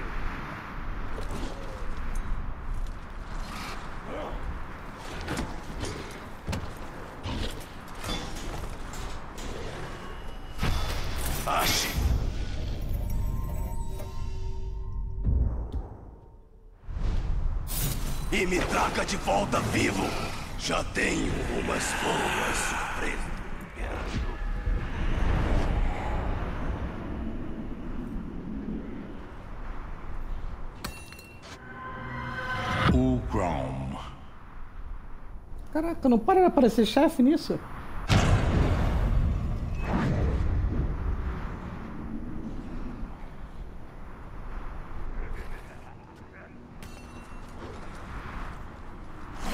Speaker 4: Traga de volta vivo. Já tenho umas boas surpresas.
Speaker 1: Caraca, não para de aparecer chefe nisso?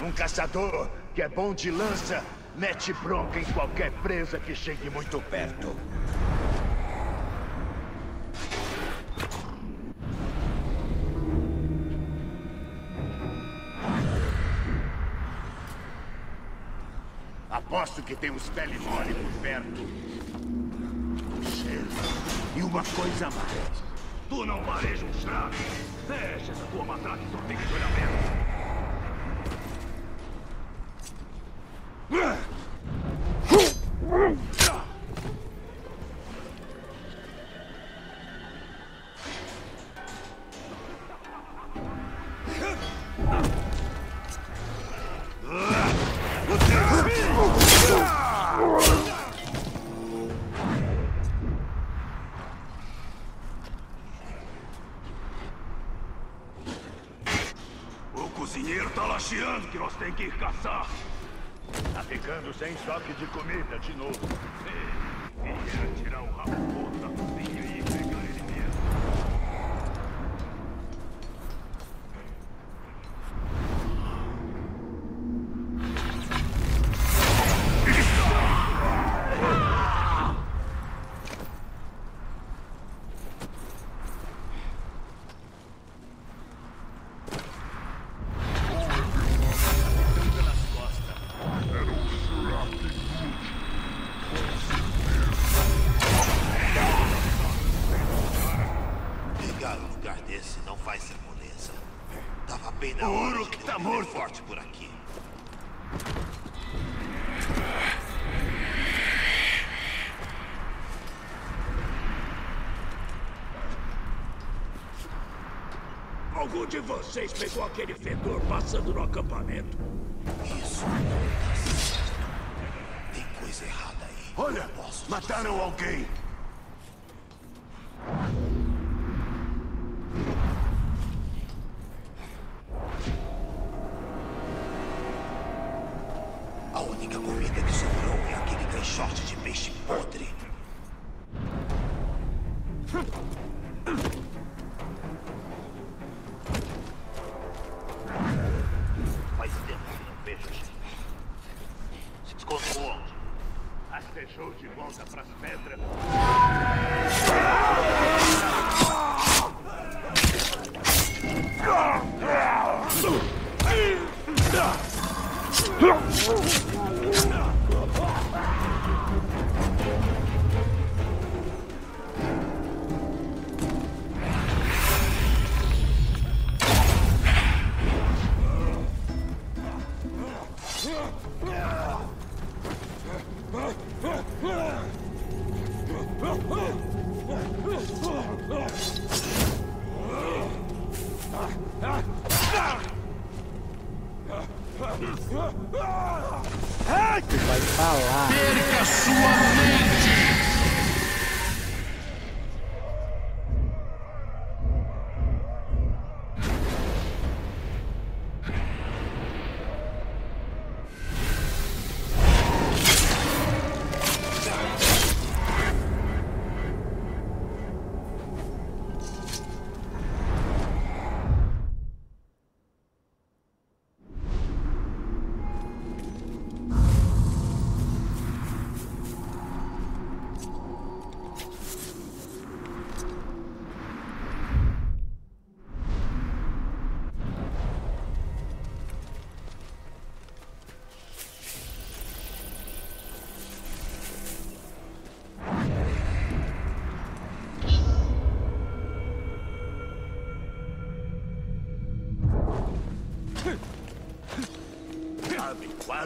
Speaker 4: Um caçador que é bom de lança mete bronca em qualquer presa que chegue muito perto. Aposto que tem uns pele mole por perto. Um cheiro. E uma coisa a mais. Tu não vareja um chave. Fecha essa tua matraca e só tem que olho aberto. Huh? De novo.
Speaker 5: Algum de vocês pegou aquele fedor passando no acampamento?
Speaker 20: Isso não tá certo. Tem coisa errada aí.
Speaker 4: Olha, mataram alguém.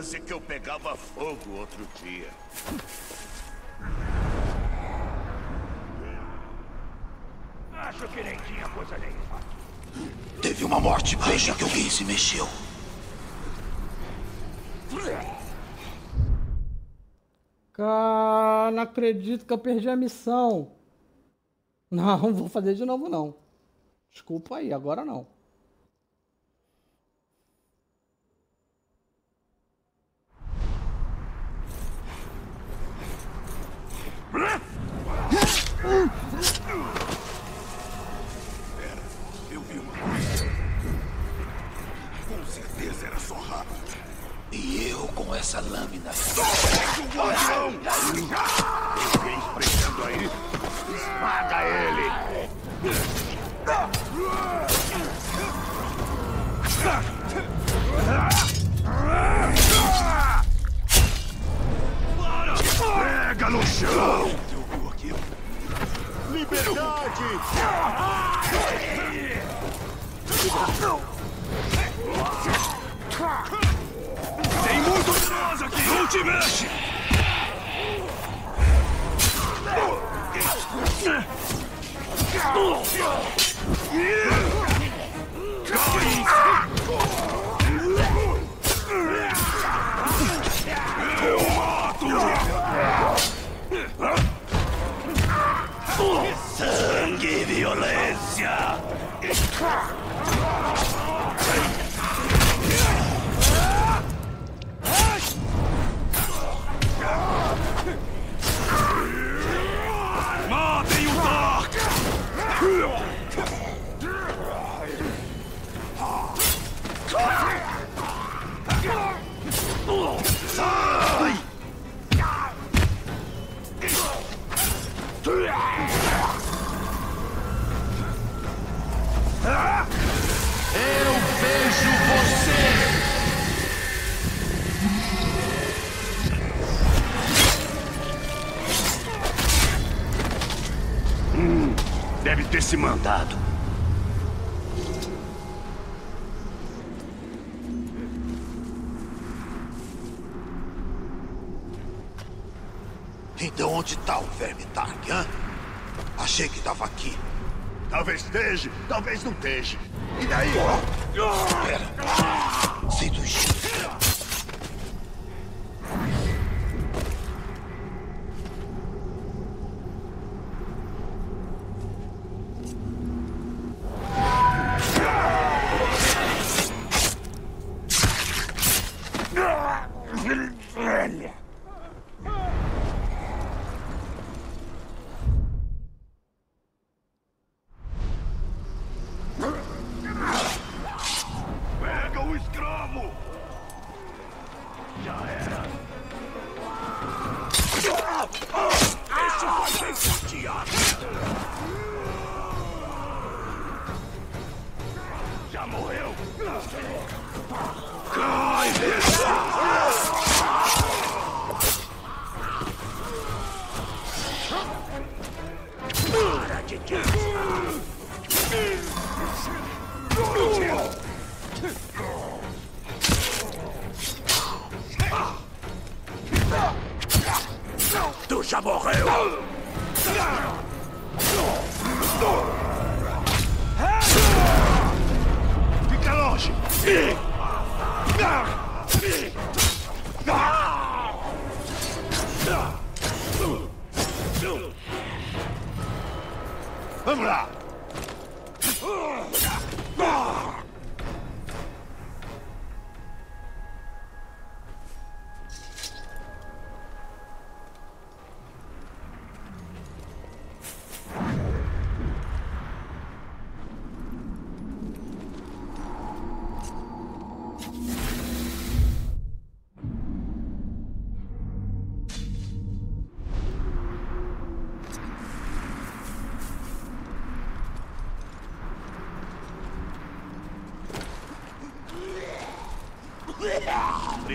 Speaker 5: Quase que eu pegava fogo outro dia.
Speaker 21: Acho que nem tinha coisa nenhuma.
Speaker 6: Teve uma morte, veja que alguém se mexeu.
Speaker 7: Cara, não acredito que eu perdi a missão. Não, vou fazer de novo não. Desculpa aí, agora não.
Speaker 5: Não esteja.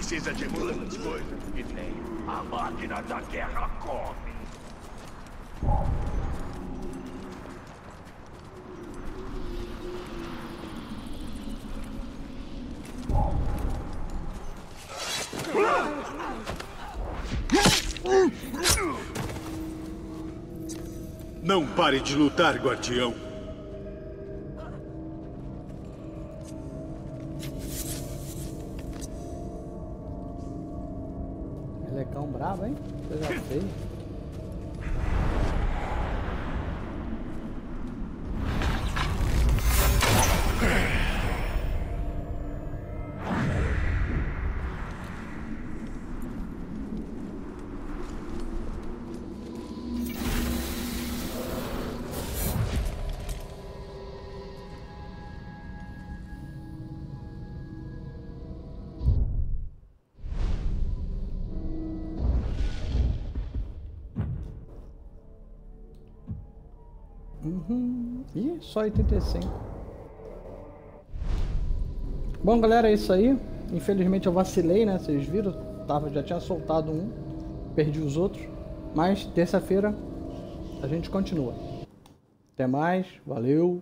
Speaker 5: precisa de muitas coisas e nem a máquina da guerra come.
Speaker 22: Não pare de lutar, guardião.
Speaker 1: Só 85. Bom, galera, é isso aí. Infelizmente eu vacilei, né? Vocês viram? Tava, já tinha soltado um, perdi os outros. Mas terça-feira a gente continua. Até mais, valeu.